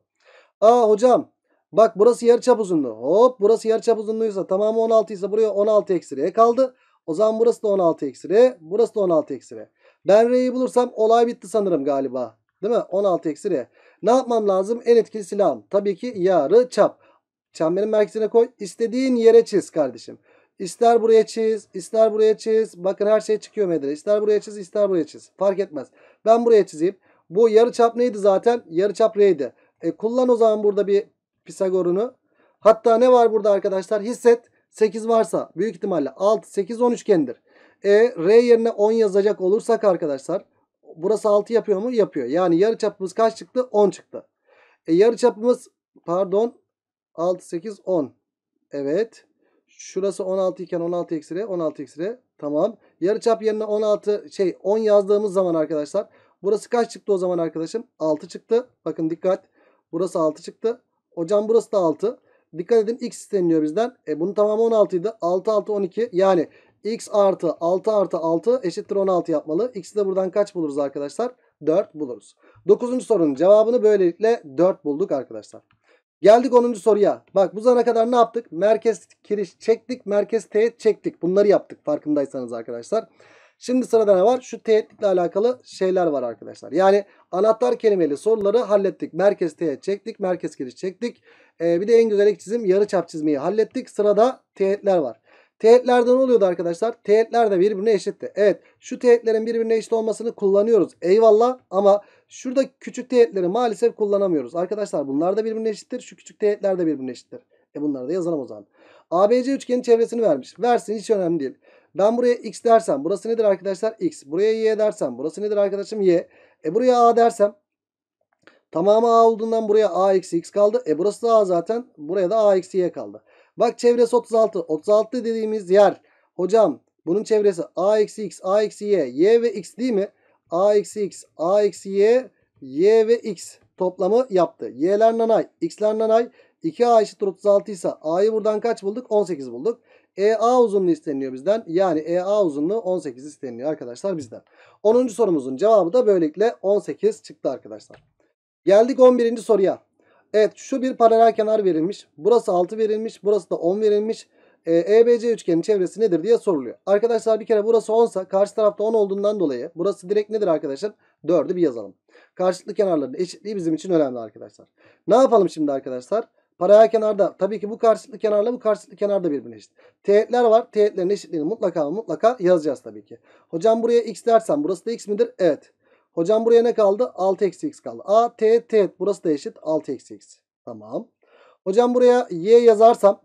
Aa hocam Bak burası yarıçap uzunluğu. Hop burası yarıçap uzunluğuysa tamamı 16 ise buraya 16 eksi R kaldı. O zaman burası da 16 eksi R. Burası da 16 eksi R. Ben R'yi bulursam olay bitti sanırım galiba. Değil mi? 16 eksi R. Ne yapmam lazım? En etkili silahım. Tabii ki yarı çap. Çemberin merkezine koy. İstediğin yere çiz kardeşim. İster buraya çiz, ister buraya çiz. Bakın her şey çıkıyor medre. İster buraya çiz, ister buraya çiz. Fark etmez. Ben buraya çizeyim. Bu yarı çap neydi zaten? Yarı çap R'ydi. E, kullan o zaman burada bir Pisagor'unu. Hatta ne var burada arkadaşlar? Hisset 8 varsa büyük ihtimalle 6, 8, 10 üçgendir. E, R yerine 10 yazacak olursak arkadaşlar burası 6 yapıyor mu? Yapıyor. Yani yarı çapımız kaç çıktı? 10 çıktı. E, yarı çapımız pardon 6, 8, 10. Evet. Şurası 16 iken 16 eksi R, 16 eksi R. Tamam. Yarı çap yerine 16 şey 10 yazdığımız zaman arkadaşlar burası kaç çıktı o zaman arkadaşım? 6 çıktı. Bakın dikkat. Burası 6 çıktı. Hocam burası da 6. Dikkat edin x isteniyor bizden. E bunun tamamı 16 idi. 6 6 12 yani x artı 6 artı 6 eşittir 16 yapmalı. X'i de buradan kaç buluruz arkadaşlar? 4 buluruz. 9. sorunun cevabını böylelikle 4 bulduk arkadaşlar. Geldik 10. soruya. Bak bu zamana kadar ne yaptık? Merkez kiriş çektik. Merkez teğet çektik. Bunları yaptık farkındaysanız arkadaşlar. Şimdi sırada ne var? Şu teğetlikle alakalı şeyler var arkadaşlar. Yani anahtar kelimeli soruları hallettik. Merkez teğet çektik. Merkez giriş çektik. Ee, bir de en güzel ek çizim yarı çap çizmeyi hallettik. Sırada teğetler var. Teğetlerde ne oluyordu arkadaşlar? Teğetler de birbirine eşitti. Evet şu teğetlerin birbirine eşit olmasını kullanıyoruz. Eyvallah ama şurada küçük teğetleri maalesef kullanamıyoruz. Arkadaşlar bunlar da birbirine eşittir. Şu küçük teğetler de birbirine eşittir. E bunları da yazalım o zaman. ABC üçgenin çevresini vermiş. Versin hiç önemli değil. Ben buraya x dersem burası nedir arkadaşlar? x. Buraya y dersem burası nedir arkadaşım? y. E buraya a dersem tamamı a olduğundan buraya a eksi x kaldı. E burası da a zaten. Buraya da a eksi y kaldı. Bak çevresi 36. 36 dediğimiz yer hocam bunun çevresi a eksi x, a eksi y, y ve x değil mi? a eksi x, a eksi y, y ve x toplamı yaptı. Y'ler nanay, x'ler nanay. 2a eşittir 36 ise a'yı buradan kaç bulduk? 18 bulduk. EA uzunluğu isteniyor bizden. Yani EA uzunluğu 18 isteniyor arkadaşlar bizden. 10. sorumuzun cevabı da böylelikle 18 çıktı arkadaşlar. Geldik 11. soruya. Evet şu bir paralel kenar verilmiş. Burası 6 verilmiş. Burası da 10 verilmiş. Ee, EBC üçgenin çevresi nedir diye soruluyor. Arkadaşlar bir kere burası 10 ise karşı tarafta 10 olduğundan dolayı burası direkt nedir arkadaşlar? 4'ü bir yazalım. Karşılıklı kenarların eşitliği bizim için önemli arkadaşlar. Ne yapalım şimdi arkadaşlar? Paralel kenarda tabii ki bu karşılıklı kenarla bu karşılıklı kenar da birbirine eşit. Teğetler var. Teğetlerin eşitliğini mutlaka mutlaka yazacağız tabii ki. Hocam buraya x dersem burası da x midir? Evet. Hocam buraya ne kaldı? 6 eksi x kaldı. A, teğet, teğet. Burası da eşit. 6 eksi x. Tamam. Hocam buraya y yazarsam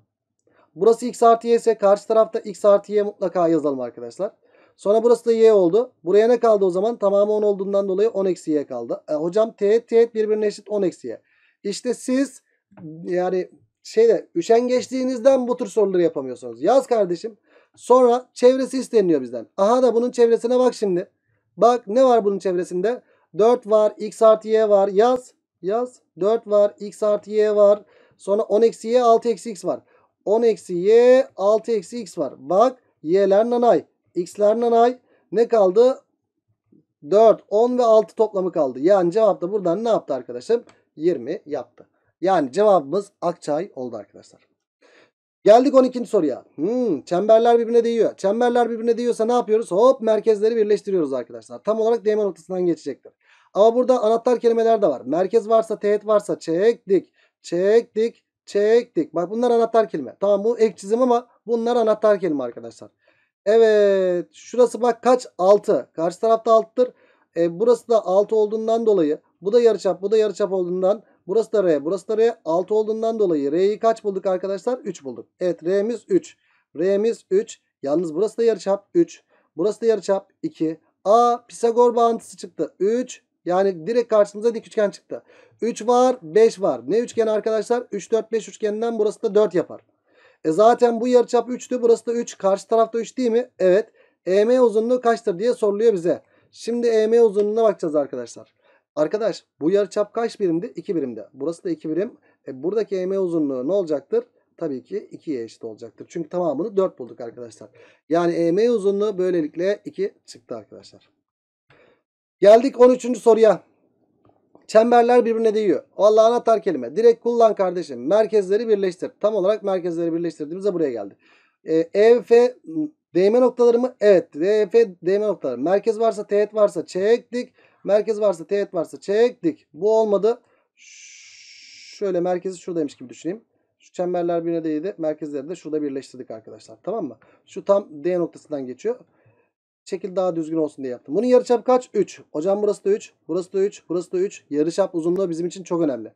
burası x artı y ise karşı tarafta x artı y mutlaka yazalım arkadaşlar. Sonra burası da y oldu. Buraya ne kaldı o zaman? Tamamı 10 olduğundan dolayı 10 eksi y kaldı. E, hocam teğet teğet birbirine eşit 10 eksi y. İşte siz yani şeyde üşengeçliğinizden bu tür soruları yapamıyorsunuz. Yaz kardeşim. Sonra çevresi isteniyor bizden. Aha da bunun çevresine bak şimdi. Bak ne var bunun çevresinde? 4 var. X artı Y var. Yaz. Yaz. 4 var. X artı Y var. Sonra 10 eksi Y 6 eksi X var. 10 eksi Y 6 eksi X var. Bak Y'ler nanay. X'ler nanay. Ne kaldı? 4, 10 ve 6 toplamı kaldı. Yani cevap da buradan ne yaptı arkadaşım? 20 yaptı. Yani cevabımız Akçay oldu arkadaşlar. Geldik 12. soruya. Hmm, çemberler birbirine değiyor. Çemberler birbirine değiyorsa ne yapıyoruz? Hop merkezleri birleştiriyoruz arkadaşlar. Tam olarak değme noktasından geçecektir. Ama burada anahtar kelimeler de var. Merkez varsa, teğet varsa çektik, çektik, çektik. Bak bunlar anahtar kelime. Tamam bu ek çizim ama bunlar anahtar kelime arkadaşlar. Evet şurası bak kaç? 6. Karşı tarafta 6'tır. E, burası da 6 olduğundan dolayı bu da yarıçap bu da yarıçap olduğundan burası da R burası da R 6 olduğundan dolayı R'yi kaç bulduk arkadaşlar? 3 bulduk. Evet R'miz 3. R'miz 3. Yalnız burası da yarıçap 3. Burası da yarıçap 2. A Pisagor bağıntısı çıktı. 3 yani direkt karşımıza dik üçgen çıktı. 3 var 5 var. Ne üçgen arkadaşlar? 3 4 5 üçgeninden burası da 4 yapar. E zaten bu yarıçap 3'tü. Burası da 3. Karşı tarafta 3 değil mi? Evet. EM uzunluğu kaçtır diye soruluyor bize. Şimdi EM uzunluğuna bakacağız arkadaşlar. Arkadaş bu yarıçap kaç birimdi? 2 birimde. Burası da 2 birim. E buradaki EM uzunluğu ne olacaktır? Tabii ki 2'ye eşit olacaktır. Çünkü tamamını 4 bulduk arkadaşlar. Yani EM uzunluğu böylelikle 2 çıktı arkadaşlar. Geldik 13. soruya. Çemberler birbirine değiyor. Vallahi anahtar kelime. Direkt kullan kardeşim. Merkezleri birleştir. Tam olarak merkezleri birleştirdiğimizde buraya geldi. E, EF değme noktaları mı? Evet. DF değme noktaları. Merkez varsa teğet varsa çektik. Merkez varsa teğet varsa çektik. Bu olmadı. Şöyle merkezi şuradaymış gibi düşüneyim. Şu çemberler birbirine değdi. Merkezleri de şurada birleştirdik arkadaşlar. Tamam mı? Şu tam D noktasından geçiyor. Şekil daha düzgün olsun diye yaptım. Bunun yarıçap kaç? 3. Hocam burası da 3. Burası da 3. Burası da 3. Yarıçap uzunluğu bizim için çok önemli.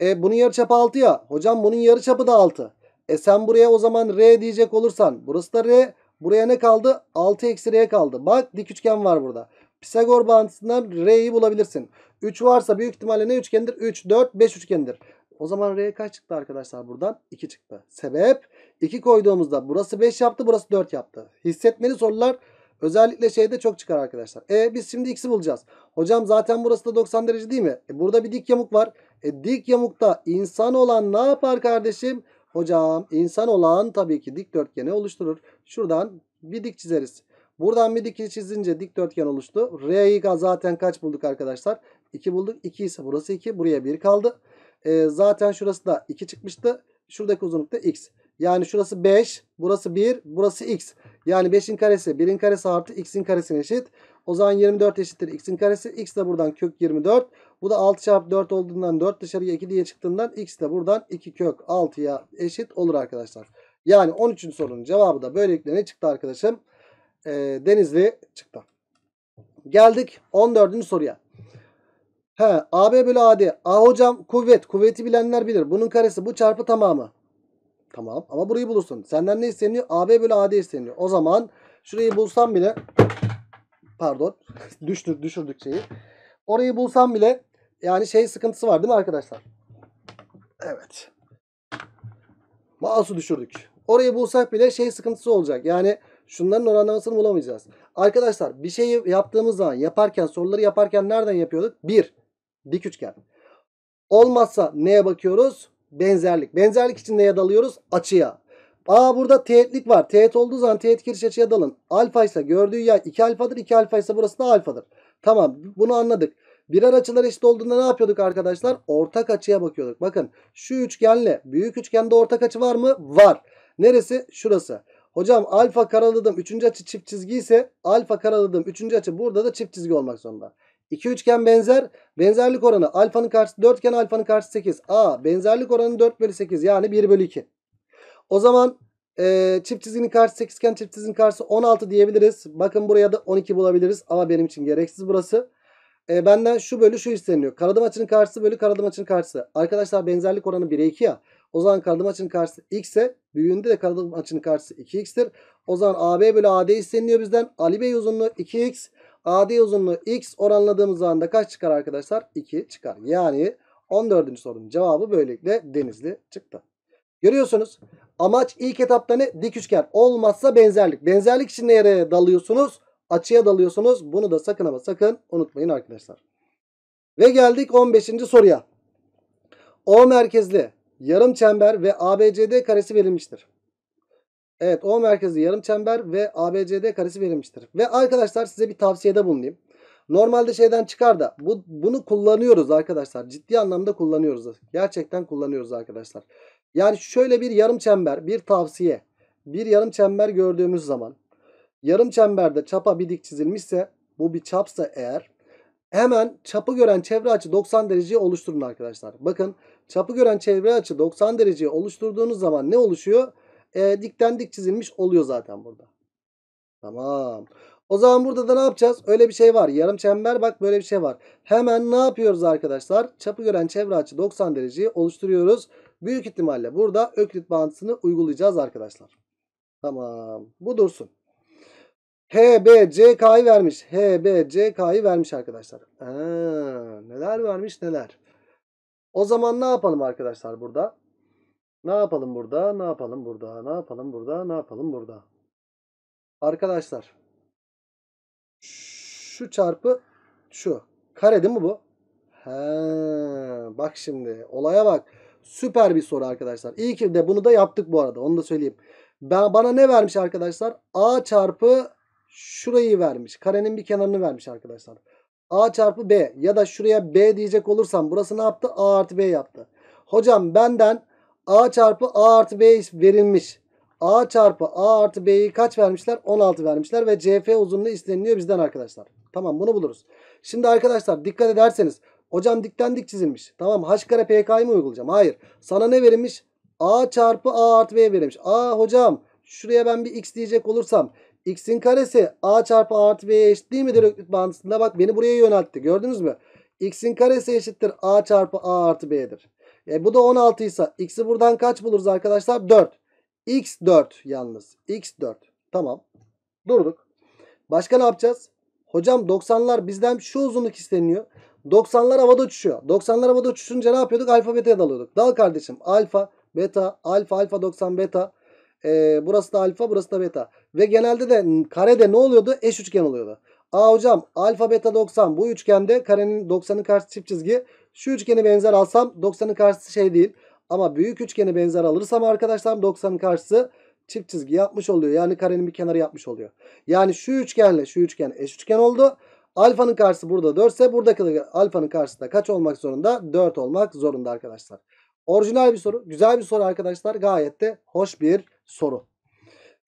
E bunun yarıçapı 6 ya. Hocam bunun yarıçapı da 6. E sen buraya o zaman R diyecek olursan. Burası da R. Buraya ne kaldı? 6 eksi R kaldı. Bak dik üçgen var burada. Pisagor bağıntısından R'yi bulabilirsin. 3 varsa büyük ihtimalle ne üçgendir? 3, 4, 5 üçgendir. O zaman R kaç çıktı arkadaşlar buradan? 2 çıktı. Sebep 2 koyduğumuzda burası 5 yaptı burası 4 yaptı. Hissetmeli sorular özellikle şeyde çok çıkar arkadaşlar. E biz şimdi x'i bulacağız. Hocam zaten burası da 90 derece değil mi? E, burada bir dik yamuk var. E, dik yamukta insan olan ne yapar kardeşim? Hocam insan olan tabii ki dikdörtgeni oluşturur. Şuradan bir dik çizeriz. Buradan bir dik çizince dikdörtgen oluştu. R'yi zaten kaç bulduk arkadaşlar? 2 bulduk. 2 ise burası 2. Buraya 1 kaldı. E, zaten şurası da 2 çıkmıştı. Şuradaki uzunluk da x. Yani şurası 5. Burası 1. Burası x. Yani 5'in karesi 1'in karesi artı x'in karesine eşit. O zaman 24 eşittir x'in karesi. x de buradan kök 24. Bu da 6 çarpı 4 olduğundan 4 dışarıya 2 diye çıktığından x de buradan 2 kök 6'ya eşit olur arkadaşlar. Yani 13. sorunun cevabı da böylelikle ne çıktı arkadaşım? Ee, Denizli çıktı. Geldik 14. soruya. He, AB bölü AD. A hocam kuvvet. Kuvveti bilenler bilir. Bunun karesi bu çarpı tamamı. Tamam ama burayı bulursun. Senden ne isteniyor? AB bölü AD isteniyor. O zaman şurayı bulsam bile pardon düştük düşürdük şeyi. Orayı bulsam bile yani şey sıkıntısı var değil mi arkadaşlar? Evet. Mouse'u düşürdük. Orayı bulsak bile şey sıkıntısı olacak. Yani şunların oranlamasını bulamayacağız. Arkadaşlar bir şeyi yaptığımız zaman yaparken soruları yaparken nereden yapıyorduk? Bir dik üçgen. Olmazsa neye bakıyoruz? Benzerlik. Benzerlik için neye dalıyoruz? Açıya. Aa burada teğetlik var. Teğet olduğu zaman teğet giriş açıya dalın. Alfa ise gördüğü yer 2 alfadır. 2 alfa ise burası da alfadır. Tamam bunu anladık. Birer açılar eşit olduğunda ne yapıyorduk arkadaşlar? Ortak açıya bakıyorduk. Bakın şu üçgenle büyük üçgende ortak açı var mı? Var. Neresi? Şurası. Hocam alfa karaladığım 3. açı çift çizgi ise alfa karaladığım 3. açı burada da çift çizgi olmak zorunda. İki üçgen benzer. Benzerlik oranı alfanın karşısı 4 iken alfanın karşısı 8. A benzerlik oranı 4 bölü 8 yani 1 bölü 2. O zaman e, çift çizginin karşısı 8 iken çift çizginin karşısı 16 diyebiliriz. Bakın buraya da 12 bulabiliriz ama benim için gereksiz burası. E, benden şu bölü şu isteniyor. Karadım açının karşısı bölü karadım açının karşısı. Arkadaşlar benzerlik oranı 1'e 2 ya. O zaman karadım açının karşısı x ise büyüğünde de karadım açının karşısı 2x'tir. O zaman AB bölü AD isteniyor bizden. Ali Bey uzunluğu 2x. AD uzunluğu x oranladığımız zaman da kaç çıkar arkadaşlar? 2 çıkar. Yani 14. sorunun cevabı böylelikle denizli çıktı. Görüyorsunuz amaç ilk etapta ne? Dik üçgen. Olmazsa benzerlik. Benzerlik için nereye dalıyorsunuz? Açıya dalıyorsunuz. Bunu da sakın ama sakın unutmayın arkadaşlar. Ve geldik 15. soruya. O merkezli yarım çember ve ABCD karesi verilmiştir. Evet O merkezli yarım çember ve ABCD karesi verilmiştir. Ve arkadaşlar size bir tavsiyede bulunayım. Normalde şeyden çıkar da bu, bunu kullanıyoruz arkadaşlar. Ciddi anlamda kullanıyoruz. Gerçekten kullanıyoruz arkadaşlar. Yani şöyle bir yarım çember, bir tavsiye. Bir yarım çember gördüğümüz zaman yarım çemberde çapa bir dik çizilmişse bu bir çapsa eğer hemen çapı gören çevre açı 90 dereceyi oluşturun arkadaşlar. Bakın çapı gören çevre açı 90 dereceyi oluşturduğunuz zaman ne oluşuyor? E, dikten dik çizilmiş oluyor zaten burada. Tamam. O zaman burada da ne yapacağız? Öyle bir şey var. Yarım çember bak böyle bir şey var. Hemen ne yapıyoruz arkadaşlar? Çapı gören çevre açı 90 dereceyi oluşturuyoruz. Büyük ihtimalle burada öklit bağıntısını uygulayacağız arkadaşlar. Tamam. Bu dursun. HBCK'yı vermiş. HBCK'yı vermiş arkadaşlar. Aa, neler vermiş neler. O zaman ne yapalım arkadaşlar burada? Ne yapalım burada? Ne yapalım burada? Ne yapalım burada? Ne yapalım burada? Arkadaşlar. Şu çarpı şu. Kare değil mi bu? He, bak şimdi olaya bak. Süper bir soru arkadaşlar. İyi ki de bunu da yaptık bu arada. Onu da söyleyeyim. Ben, bana ne vermiş arkadaşlar? A çarpı şurayı vermiş. Karenin bir kenarını vermiş arkadaşlar. A çarpı B ya da şuraya B diyecek olursam burası ne yaptı? A artı B yaptı. Hocam benden A çarpı A artı B verilmiş. A çarpı A artı B'yi kaç vermişler? 16 vermişler ve CF uzunluğu isteniliyor bizden arkadaşlar. Tamam bunu buluruz. Şimdi arkadaşlar dikkat ederseniz hocam dikten dik çizilmiş. Tamam H kare PK'yı mı uygulayacağım? Hayır. Sana ne verilmiş? A çarpı A artı B verilmiş. A hocam şuraya ben bir x diyecek olursam x'in karesi A çarpı A artı B'ye eşit değil midir öklit bağıntısında? Bak beni buraya yöneltti. Gördünüz mü? x'in karesi eşittir A çarpı A artı B'dir. E, bu da 16 ise x'i buradan kaç buluruz arkadaşlar? 4. x 4 yalnız. x 4. Tamam. Durduk. Başka ne yapacağız? Hocam 90'lar bizden şu uzunluk isteniyor. 90'lar havada uçuşuyor. 90'lar havada uçuşunca ne yapıyorduk? Alfa beta'ya dalıyorduk. Dal kardeşim. Alfa, beta, alfa, alfa 90, beta. Ee, burası da alfa, burası da beta. Ve genelde de karede ne oluyordu? Eş üçgen oluyordu. Aa hocam alfa beta 90 bu üçgende karenin 90'ın karşısı çift çizgi. Şu üçgeni benzer alsam 90'ın karşısı şey değil. Ama büyük üçgeni benzer alırsam arkadaşlar 90'ın karşısı çift çizgi yapmış oluyor. Yani karenin bir kenarı yapmış oluyor. Yani şu üçgenle şu üçgen eş üçgen oldu. Alfanın karşısı burada 4 ise buradaki alfanın karşısı da kaç olmak zorunda? 4 olmak zorunda arkadaşlar. Orijinal bir soru. Güzel bir soru arkadaşlar. Gayet de hoş bir soru.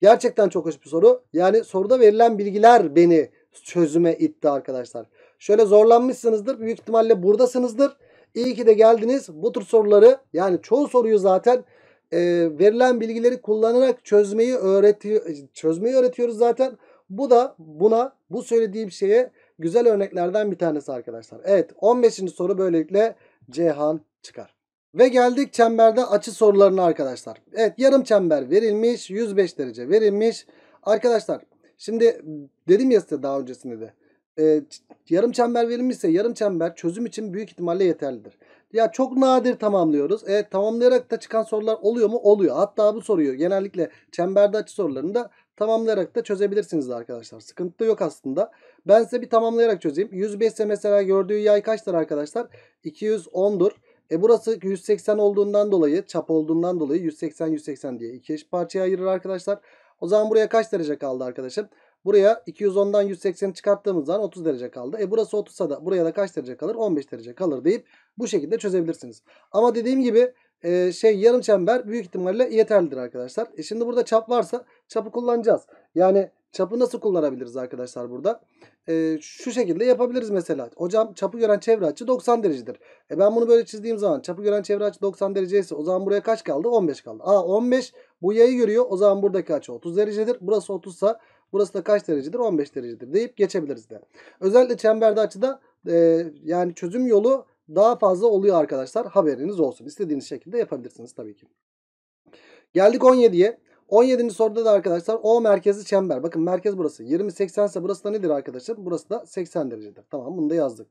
Gerçekten çok hoş bir soru. Yani soruda verilen bilgiler beni çözüme itti arkadaşlar. Şöyle zorlanmışsınızdır. Büyük ihtimalle buradasınızdır. İyi ki de geldiniz. Bu tür soruları yani çoğu soruyu zaten e, verilen bilgileri kullanarak çözmeyi öğretiyor çözmeyi öğretiyoruz zaten. Bu da buna bu söylediğim şeye güzel örneklerden bir tanesi arkadaşlar. Evet 15. soru böylelikle Cihan çıkar. Ve geldik çemberde açı sorularına arkadaşlar. Evet yarım çember verilmiş 105 derece verilmiş. Arkadaşlar şimdi dedim ya size daha öncesinde de e, yarım çember verilmişse yarım çember çözüm için büyük ihtimalle yeterlidir. Ya çok nadir tamamlıyoruz. Evet tamamlayarak da çıkan sorular oluyor mu? Oluyor. Hatta bu soruyu genellikle çemberde açı sorularında tamamlayarak da çözebilirsiniz arkadaşlar. Sıkıntı da yok aslında. Ben size bir tamamlayarak çözeyim. 105 ise mesela gördüğü yay kaçtır arkadaşlar? 210'dur. E burası 180 olduğundan dolayı çap olduğundan dolayı 180 180 diye iki eş parçaya ayırır arkadaşlar. O zaman buraya kaç derece kaldı arkadaşım? Buraya 210'dan 180'i çıkarttığımız zaman 30 derece kaldı. E burası 30'sa da buraya da kaç derece kalır? 15 derece kalır deyip bu şekilde çözebilirsiniz. Ama dediğim gibi e, şey yarım çember büyük ihtimalle yeterlidir arkadaşlar. E şimdi burada çap varsa çapı kullanacağız. Yani çapı nasıl kullanabiliriz arkadaşlar burada? Ee, şu şekilde yapabiliriz mesela. Hocam çapı gören çevre açı 90 derecedir. E ben bunu böyle çizdiğim zaman çapı gören çevre açı 90 derece ise o zaman buraya kaç kaldı? 15 kaldı. Aa 15 bu yayı görüyor. O zaman buradaki açı 30 derecedir. Burası 30 ise burası da kaç derecedir? 15 derecedir deyip geçebiliriz de. Özellikle çemberde açıda e, yani çözüm yolu daha fazla oluyor arkadaşlar. Haberiniz olsun. İstediğiniz şekilde yapabilirsiniz tabii ki. Geldik 17'ye. 17. soruda da arkadaşlar O merkezi çember. Bakın merkez burası. 20 80 ise burası da nedir arkadaşlar? Burası da 80 derecedir. Tamam bunu da yazdık.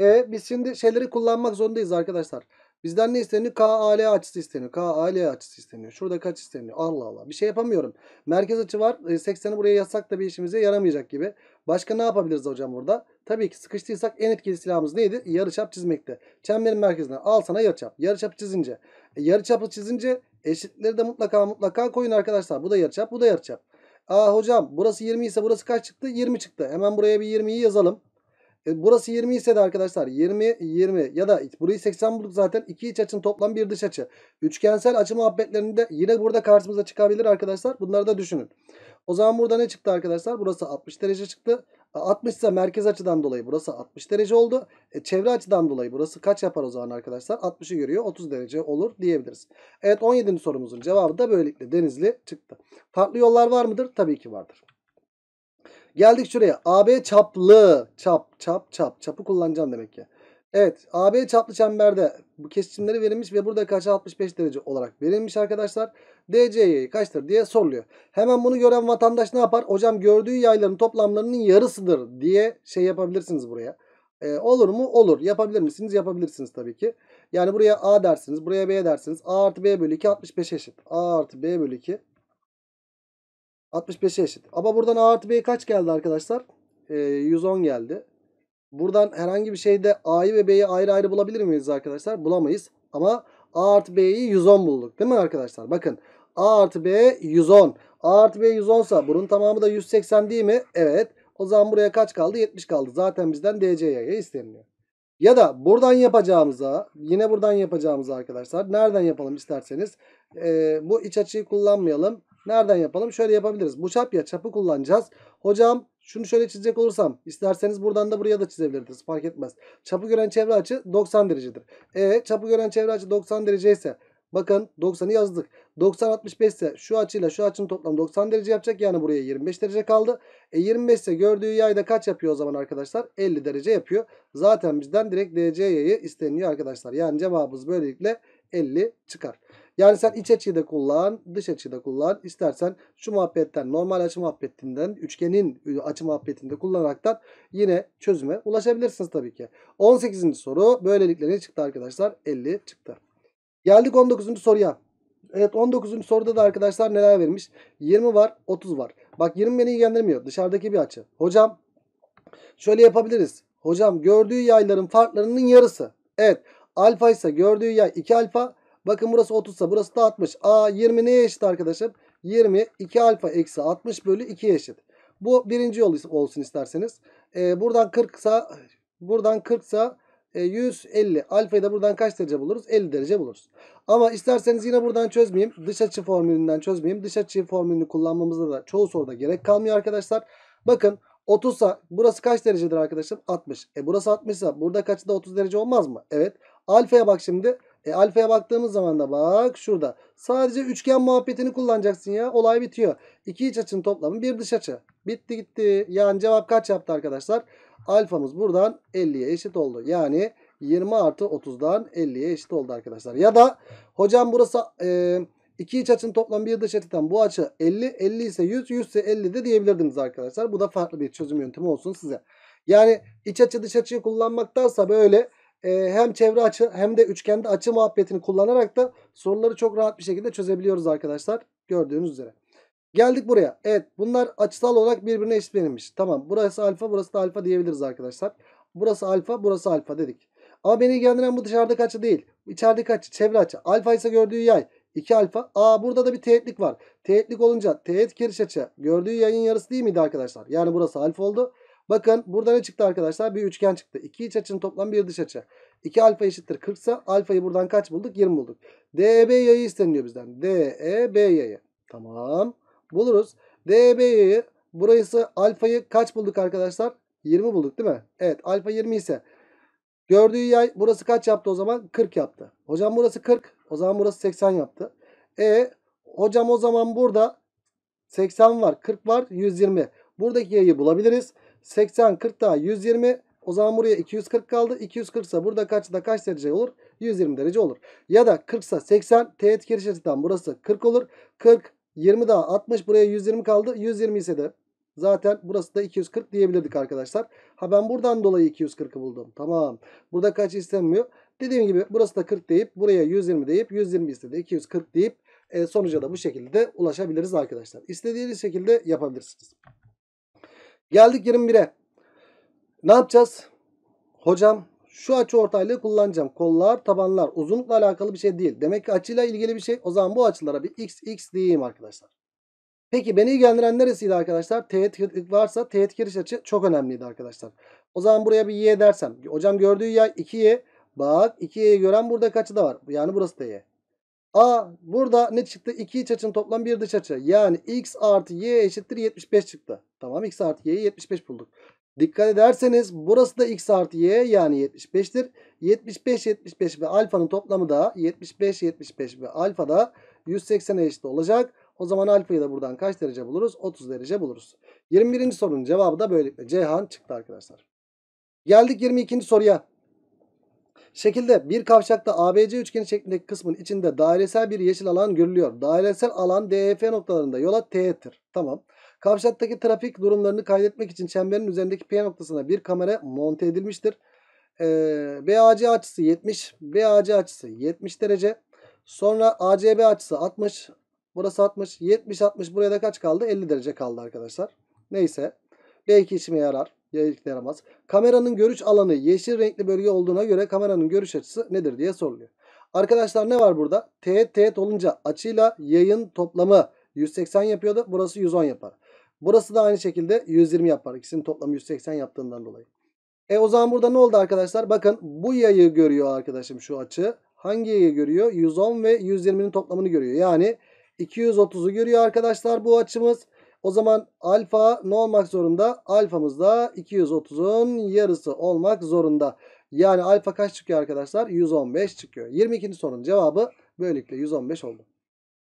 E biz şimdi şeyleri kullanmak zorundayız arkadaşlar. Bizden ne isteniyor? KAL açısı isteniyor. KAL açısı isteniyor. Şurada kaç isteniyor? Allah Allah. Bir şey yapamıyorum. Merkez açı var. 80'i buraya yazsak da bir işimize yaramayacak gibi. Başka ne yapabiliriz hocam burada? Tabii ki sıkıştıysak en etkili silahımız neydi? Yarıçap çizmekte. Çemberin merkezinden al sana yarıçap. Yarıçapı çizince. E, yarıçapı çizince eşitleri de mutlaka mutlaka koyun arkadaşlar. Bu da yarıçap, bu da yarıçap. Aa hocam burası 20 ise burası kaç çıktı? 20 çıktı. Hemen buraya bir 20'yi yazalım. E, burası 20 ise de arkadaşlar 20 20 ya da burayı 80 bulduk zaten. iki iç açının toplam bir dış açı. Üçgensel açı muhabbetlerinde yine burada karşımıza çıkabilir arkadaşlar. Bunları da düşünün. O zaman burada ne çıktı arkadaşlar? Burası 60 derece çıktı. 60 ise merkez açıdan dolayı burası 60 derece oldu. E, çevre açıdan dolayı burası kaç yapar o zaman arkadaşlar? 60'ı görüyor 30 derece olur diyebiliriz. Evet 17. sorumuzun cevabı da böylelikle denizli çıktı. Farklı yollar var mıdır? Tabii ki vardır. Geldik şuraya. AB çaplı. Çap, çap, çap. Çapı kullanacağım demek ki. Evet. AB çaplı çemberde bu kesişimleri verilmiş ve burada kaç 65 derece olarak verilmiş arkadaşlar. DC'yi kaçtır diye soruluyor. Hemen bunu gören vatandaş ne yapar? Hocam gördüğü yayların toplamlarının yarısıdır diye şey yapabilirsiniz buraya. Ee, olur mu? Olur. Yapabilir misiniz? Yapabilirsiniz tabii ki. Yani buraya A dersiniz. Buraya B dersiniz. A artı B bölü 2 65 eşit. A artı B bölü 2 65'e eşit. Ama buradan A artı B kaç geldi arkadaşlar? Ee, 110 geldi. Buradan herhangi bir şeyde A'yı ve B'yi ayrı ayrı bulabilir miyiz arkadaşlar? Bulamayız. Ama A artı B'yi 110 bulduk. Değil mi arkadaşlar? Bakın A artı B 110. A artı B 110 sa bunun tamamı da 180 değil mi? Evet. O zaman buraya kaç kaldı? 70 kaldı. Zaten bizden DC'ye isteniyor. Ya da buradan yapacağımıza yine buradan yapacağımıza arkadaşlar nereden yapalım isterseniz e, bu iç açıyı kullanmayalım. Nereden yapalım? Şöyle yapabiliriz. Bu çap ya çapı kullanacağız. Hocam şunu şöyle çizecek olursam isterseniz buradan da buraya da çizebilirsiniz. Fark etmez. Çapı gören çevre açı 90 derecedir. E çapı gören çevre açı 90 derece ise bakın 90'ı yazdık. 90 65 ise şu açıyla şu açının toplamı 90 derece yapacak. Yani buraya 25 derece kaldı. E 25 ise gördüğü yayda kaç yapıyor o zaman arkadaşlar? 50 derece yapıyor. Zaten bizden direkt DC yayı isteniyor arkadaşlar. Yani cevabımız böylelikle 50 çıkar. Yani sen iç açıyı da kullan, dış açıyı da kullan. İstersen şu muhabbetten, normal açı muhabbetinden, üçgenin açı muhabbetinde kullanaraktan yine çözüme ulaşabilirsiniz tabii ki. 18. soru böylelikle ne çıktı arkadaşlar? 50 çıktı. Geldik 19. soruya. Evet 19. soruda da arkadaşlar neler vermiş? 20 var, 30 var. Bak 20 beni ilgilendirmiyor. Dışarıdaki bir açı. Hocam şöyle yapabiliriz. Hocam gördüğü yayların farklarının yarısı. Evet alfa ise gördüğü yay 2 alfa. Bakın burası 30 ise burası da 60. A 20 neye eşit arkadaşım? 20 2 alfa eksi 60 bölü 2'ye eşit. Bu birinci yol olsun isterseniz. Ee, buradan 40 ise buradan 40 ise 150. Alfayı da buradan kaç derece buluruz? 50 derece buluruz. Ama isterseniz yine buradan çözmeyeyim. Dış açı formülünden çözmeyeyim. Dış açı formülünü kullanmamızda da çoğu soruda gerek kalmıyor arkadaşlar. Bakın 30 ise burası kaç derecedir arkadaşım? 60. E burası 60 ise burada kaçı da 30 derece olmaz mı? Evet. Alfaya bak şimdi. E alfaya baktığımız zaman da bak şurada. Sadece üçgen muhabbetini kullanacaksın ya. Olay bitiyor. İki iç açının toplamı bir dış açı. Bitti gitti. Yani cevap kaç yaptı arkadaşlar? Alfamız buradan 50'ye eşit oldu. Yani 20 artı 30'dan 50'ye eşit oldu arkadaşlar. Ya da hocam burası e, iki iç açının toplamı bir dış açıdan bu açı 50. 50 ise 100. 100 ise 50 de diyebilirdiniz arkadaşlar. Bu da farklı bir çözüm yöntemi olsun size. Yani iç açı dış açıyı kullanmaktansa böyle e, hem çevre açı hem de üçgende açı muhabbetini kullanarak da soruları çok rahat bir şekilde çözebiliyoruz arkadaşlar. Gördüğünüz üzere. Geldik buraya. Evet bunlar açısal olarak birbirine eşit verilmiş. Tamam burası alfa burası da alfa diyebiliriz arkadaşlar. Burası alfa burası alfa dedik. Ama beni ilgilendiren bu dışarıdaki açı değil. İçerideki açı çevre açı. Alfa ise gördüğü yay. 2 alfa. Aa burada da bir teğetlik var. Teğetlik olunca teğet kiriş açı gördüğü yayın yarısı değil miydi arkadaşlar? Yani burası alfa oldu. Bakın burada ne çıktı arkadaşlar? Bir üçgen çıktı. İki iç açının toplam bir dış açı. 2 alfa eşittir 40 ise alfayı buradan kaç bulduk? 20 bulduk. DEB yayı isteniyor bizden. DEB yayı. Tamam. Buluruz. Yayı burası alfayı kaç bulduk arkadaşlar? 20 bulduk değil mi? Evet alfa 20 ise gördüğü yay burası kaç yaptı o zaman? 40 yaptı. Hocam burası 40. O zaman burası 80 yaptı. E hocam o zaman burada 80 var 40 var 120. Buradaki yayı bulabiliriz. 80 40 daha 120. O zaman buraya 240 kaldı. 240 ise burada kaçta kaç derece olur? 120 derece olur. Ya da 40 ise 80 teğet giriş açıdan burası 40 olur. 40 20 daha 60 buraya 120 kaldı. 120 ise de zaten burası da 240 diyebilirdik arkadaşlar. Ha ben buradan dolayı 240'ı buldum. Tamam. Burada kaç istenmiyor. Dediğim gibi burası da 40 deyip buraya 120 deyip 120 ise de 240 deyip e, sonuca da bu şekilde ulaşabiliriz arkadaşlar. İstediğiniz şekilde yapabilirsiniz. Geldik 21'e. Ne yapacağız? Hocam şu açı ortaylığı kullanacağım. Kollar, tabanlar uzunlukla alakalı bir şey değil. Demek ki açıyla ilgili bir şey. O zaman bu açılara bir x x diyeyim arkadaşlar. Peki beni ilgilendiren neresiydi arkadaşlar? Teğet varsa teğet giriş açı çok önemliydi arkadaşlar. O zaman buraya bir y dersem. Hocam gördüğü yay 2y. Bak 2y'yi gören burada kaçı da var. Yani burası da y. A burada ne çıktı? 2 iç açının toplam bir dış açı. Yani x artı y eşittir 75 çıktı. Tamam x artı y'yi 75 bulduk. Dikkat ederseniz burası da x artı y yani 75'tir. 75 75 ve alfanın toplamı da 75 75 ve alfa da 180'e eşit olacak. O zaman alfayı da buradan kaç derece buluruz? 30 derece buluruz. 21. sorunun cevabı da böylelikle Ceyhan çıktı arkadaşlar. Geldik 22. soruya. Şekilde bir kavşakta ABC üçgeni şeklindeki kısmın içinde dairesel bir yeşil alan görülüyor. Dairesel alan DEF noktalarında yola teğettir. Tamam. Kavşaktaki trafik durumlarını kaydetmek için çemberin üzerindeki P noktasına bir kamera monte edilmiştir. Ee, BAC açısı 70. BAC açısı 70 derece. Sonra ACB açısı 60. Burası 60. 70 60 buraya da kaç kaldı? 50 derece kaldı arkadaşlar. Neyse. Belki işime yarar. Yaramaz. Kameranın görüş alanı yeşil renkli bölge olduğuna göre kameranın görüş açısı nedir diye soruluyor. Arkadaşlar ne var burada? Teğet teğet olunca açıyla yayın toplamı 180 yapıyordu. Burası 110 yapar. Burası da aynı şekilde 120 yapar. İkisinin toplamı 180 yaptığından dolayı. E o zaman burada ne oldu arkadaşlar? Bakın bu yayı görüyor arkadaşım şu açı. Hangi yayı görüyor? 110 ve 120'nin toplamını görüyor. Yani 230'u görüyor arkadaşlar bu açımız. O zaman alfa ne olmak zorunda? Alfamız da 230'un yarısı olmak zorunda. Yani alfa kaç çıkıyor arkadaşlar? 115 çıkıyor. 22. sorunun cevabı böylelikle 115 oldu.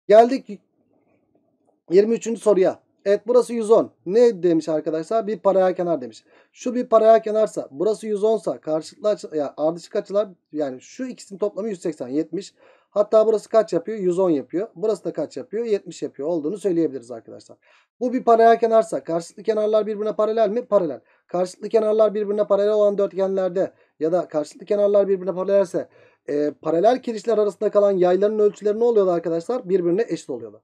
Geldik 23. soruya. Evet burası 110. Ne demiş arkadaşlar? Bir paralel kenar demiş. Şu bir paralel kenarsa burası 110 sa karşılıklı açı, yani ardışık açılar yani şu ikisinin toplamı 180 70. Hatta burası kaç yapıyor? 110 yapıyor. Burası da kaç yapıyor? 70 yapıyor olduğunu söyleyebiliriz arkadaşlar. Bu bir paralel kenarsa karşılıklı kenarlar birbirine paralel mi? Paralel. Karşılıklı kenarlar birbirine paralel olan dörtgenlerde ya da karşılıklı kenarlar birbirine paralelse e, paralel kirişler arasında kalan yayların ölçüleri ne oluyordu arkadaşlar? Birbirine eşit oluyordu.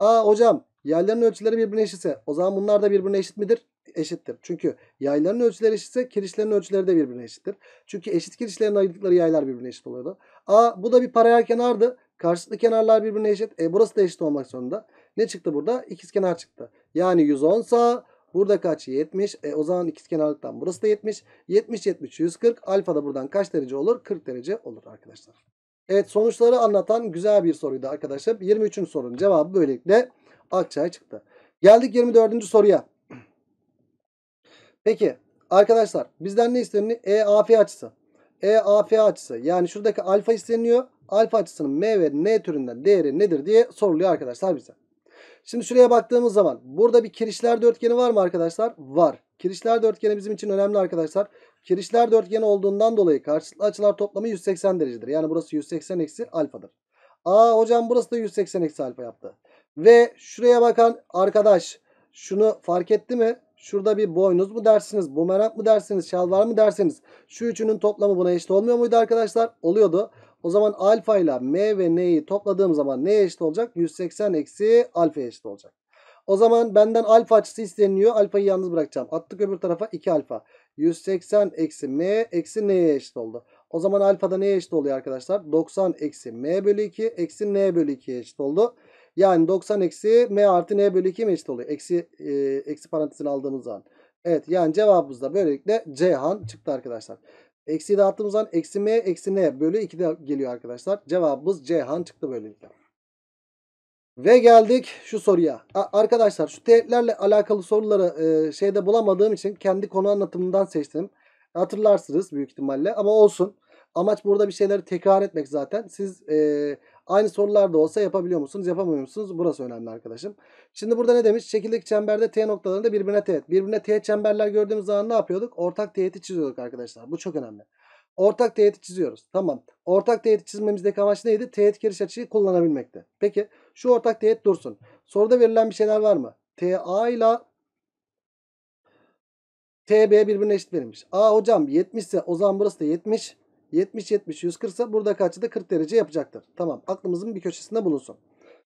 Aa hocam yayların ölçüleri birbirine eşitse o zaman bunlar da birbirine eşit midir? Eşittir. Çünkü yayların ölçüleri eşitse kirişlerin ölçüleri de birbirine eşittir. Çünkü eşit kirişlerin ayırdıkları yaylar birbirine eşit oluyordu. Aa bu da bir paralel kenardı. Karşılıklı kenarlar birbirine eşit. E burası da eşit olmak zorunda. Ne çıktı burada? İkizkenar çıktı. Yani 110 sa burada kaç? 70. E o zaman ikizkenarlıktan burası da 70. 70 70 140. Alfa da buradan kaç derece olur? 40 derece olur arkadaşlar. Evet sonuçları anlatan güzel bir soruydu arkadaşlar. 23. sorunun cevabı böylelikle Akçay çıktı. Geldik 24. soruya. Peki arkadaşlar bizden ne isteniyor? EAF açısı. EAF açısı yani şuradaki alfa isteniyor. Alfa açısının M ve N türünden değeri nedir diye soruluyor arkadaşlar bize. Şimdi şuraya baktığımız zaman burada bir kirişler dörtgeni var mı arkadaşlar? Var. Kirişler dörtgeni bizim için önemli arkadaşlar. Kirişler dörtgeni olduğundan dolayı karşılıklı açılar toplamı 180 derecedir. Yani burası 180 eksi alfadır. Aa hocam burası da 180 eksi alfa yaptı. Ve şuraya bakan arkadaş şunu fark etti mi? Şurada bir boynuz mu dersiniz, bumerang mı dersiniz, şalvar mı dersiniz? Şu üçünün toplamı buna eşit olmuyor muydu arkadaşlar? Oluyordu. O zaman alfa ile m ve n'yi topladığım zaman neye eşit olacak? 180 eksi alfa eşit olacak. O zaman benden alfa açısı isteniyor. Alfayı yalnız bırakacağım. Attık öbür tarafa 2 alfa. 180 eksi m eksi n'ye eşit oldu. O zaman alfa da neye eşit oluyor arkadaşlar? 90 eksi m bölü 2 eksi n bölü 2'ye eşit oldu. Yani 90 eksi m artı n bölü 2 mi eşit oluyor? Eksi, e, eksi parantezini aldığımız zaman. Evet yani cevabımız da böylelikle Ceyhan çıktı arkadaşlar. Eksiyi dağıttığımız zaman eksi m eksi n bölü 2 de geliyor arkadaşlar. Cevabımız Ceyhan çıktı böylelikle. Ve geldik şu soruya. Arkadaşlar şu teğetlerle alakalı soruları e, şeyde bulamadığım için kendi konu anlatımından seçtim. Hatırlarsınız büyük ihtimalle ama olsun. Amaç burada bir şeyleri tekrar etmek zaten. Siz e, aynı sorularda olsa yapabiliyor musunuz, yapamıyor musunuz? Burası önemli arkadaşım. Şimdi burada ne demiş? Şekildeki çemberde T noktalarında birbirine teğet. Birbirine teğet çemberler gördüğümüz zaman ne yapıyorduk? Ortak teğeti çiziyorduk arkadaşlar. Bu çok önemli. Ortak teğeti çiziyoruz. Tamam. Ortak teğeti çizmemizdeki amaç neydi? Teğet giriş açıyı kullanabilmekti. Peki şu ortak teğet dursun. Soruda verilen bir şeyler var mı? TA ile TB birbirine eşit verilmiş. A hocam 70 ise o zaman burası da 70. 70 70 140 ise burada açıda 40 derece yapacaktır. Tamam aklımızın bir köşesinde bulunsun.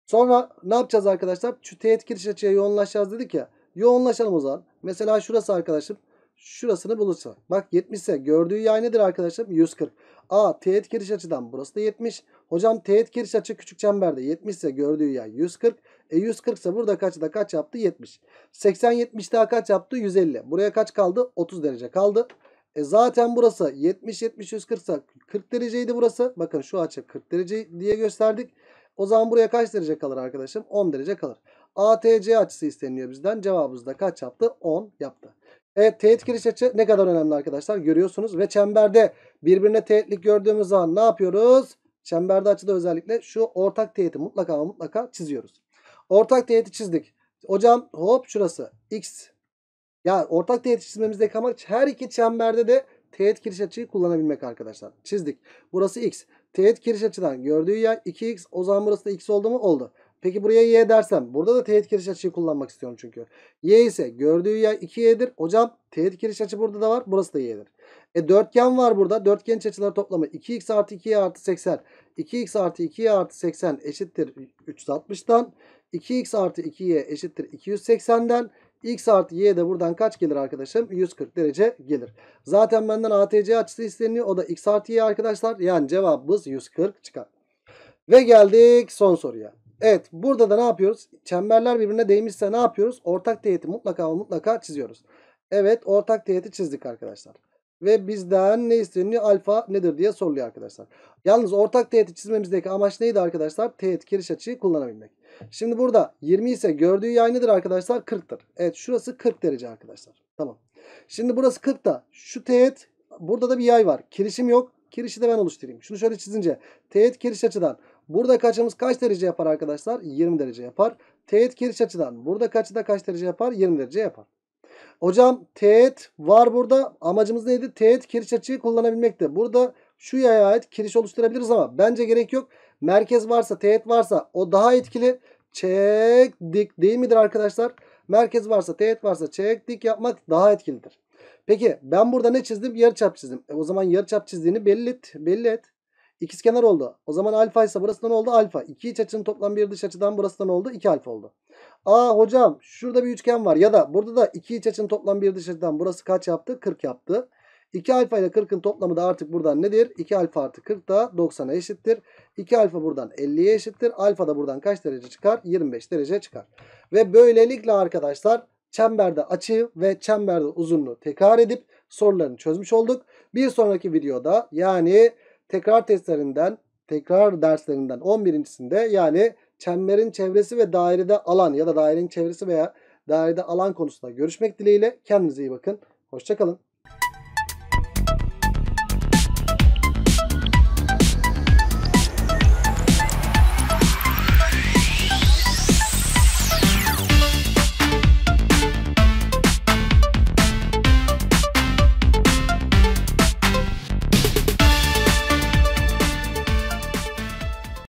Sonra ne yapacağız arkadaşlar? Şu teğet giriş açıya yoğunlaşacağız dedik ya. Yoğunlaşalım o zaman. Mesela şurası arkadaşım. Şurasını bulursa. Bak 70 ise gördüğü yay nedir arkadaşım? 140. A teğet giriş açıdan burası da 70. Hocam teğet giriş açı küçük çemberde 70 ise gördüğü yay 140. E 140 ise burada kaç da kaç yaptı? 70. 80 70 daha kaç yaptı? 150. Buraya kaç kaldı? 30 derece kaldı. E zaten burası 70 70 140 ise 40 dereceydi burası. Bakın şu açı 40 derece diye gösterdik. O zaman buraya kaç derece kalır arkadaşım? 10 derece kalır. ATC açısı isteniyor bizden. Cevabımız da kaç yaptı? 10 yaptı. Evet teğet giriş açı ne kadar önemli arkadaşlar görüyorsunuz. Ve çemberde birbirine teğetlik gördüğümüz zaman ne yapıyoruz? Çemberde açıda özellikle şu ortak teğeti mutlaka mutlaka çiziyoruz. Ortak teğeti çizdik. Hocam hop şurası x. Ya ortak teğet çizmemizdeki amaç her iki çemberde de teğet giriş açıyı kullanabilmek arkadaşlar. Çizdik. Burası x. Teğet giriş açıdan gördüğü yer 2x. O zaman burası da x oldu mu? Oldu. Peki buraya y dersem burada da teğet giriş açıyı kullanmak istiyorum çünkü. Y ise gördüğü yer 2y'dir. Hocam teğet giriş açı burada da var. Burası da y'dir. E dörtgen var burada. Dörtgen açıları toplamı 2x artı 2y artı 80. 2x artı 2y artı 80 eşittir 360'tan. 2x artı 2y eşittir 280'den. X artı y de buradan kaç gelir arkadaşım? 140 derece gelir. Zaten benden ATC açısı isteniyor. O da x artı y arkadaşlar. Yani cevabımız 140 çıkar. Ve geldik son soruya. Evet burada da ne yapıyoruz? Çemberler birbirine değmişse ne yapıyoruz? Ortak teğeti mutlaka mutlaka çiziyoruz. Evet ortak teğeti çizdik arkadaşlar. Ve bizden ne isteniyor? Alfa nedir diye soruluyor arkadaşlar. Yalnız ortak teğeti çizmemizdeki amaç neydi arkadaşlar? Teğet giriş açıyı kullanabilmek. Şimdi burada 20 ise gördüğü yay nedir arkadaşlar? 40'tır. Evet şurası 40 derece arkadaşlar. Tamam. Şimdi burası 40 da şu teğet burada da bir yay var. Kirişim yok. Kirişi de ben oluşturayım. Şunu şöyle çizince teğet kiriş açıdan burada kaçımız kaç derece yapar arkadaşlar? 20 derece yapar. Teğet kiriş açıdan burada kaçı da kaç derece yapar? 20 derece yapar. Hocam teğet var burada. Amacımız neydi? Teğet kiriş açıyı kullanabilmekti. Burada şu yaya ait kiriş oluşturabiliriz ama bence gerek yok. Merkez varsa, teğet varsa o daha etkili. Çek dik değil midir arkadaşlar? Merkez varsa, teğet varsa çek dik yapmak daha etkilidir. Peki ben burada ne çizdim? Yarıçap çizdim. E, o zaman yarıçap çizdiğini belli et. Belli et. İkizkenar oldu. O zaman alfa ise burası ne oldu? Alfa. İki iç açının toplam bir dış açıdan burası ne oldu? 2 alfa oldu. Aa hocam şurada bir üçgen var. Ya da burada da iki iç açının toplam bir dış açıdan burası kaç yaptı? 40 yaptı. 2 alfa ile 40'ın toplamı da artık buradan nedir? 2 alfa artı 40 da 90'a eşittir. 2 alfa buradan 50'ye eşittir. Alfa da buradan kaç derece çıkar? 25 derece çıkar. Ve böylelikle arkadaşlar çemberde açıyı ve çemberde uzunluğu tekrar edip sorularını çözmüş olduk. Bir sonraki videoda yani tekrar testlerinden, tekrar derslerinden 11.sinde yani çemberin çevresi ve dairede alan ya da dairenin çevresi veya dairede alan konusunda görüşmek dileğiyle. Kendinize iyi bakın. Hoşçakalın.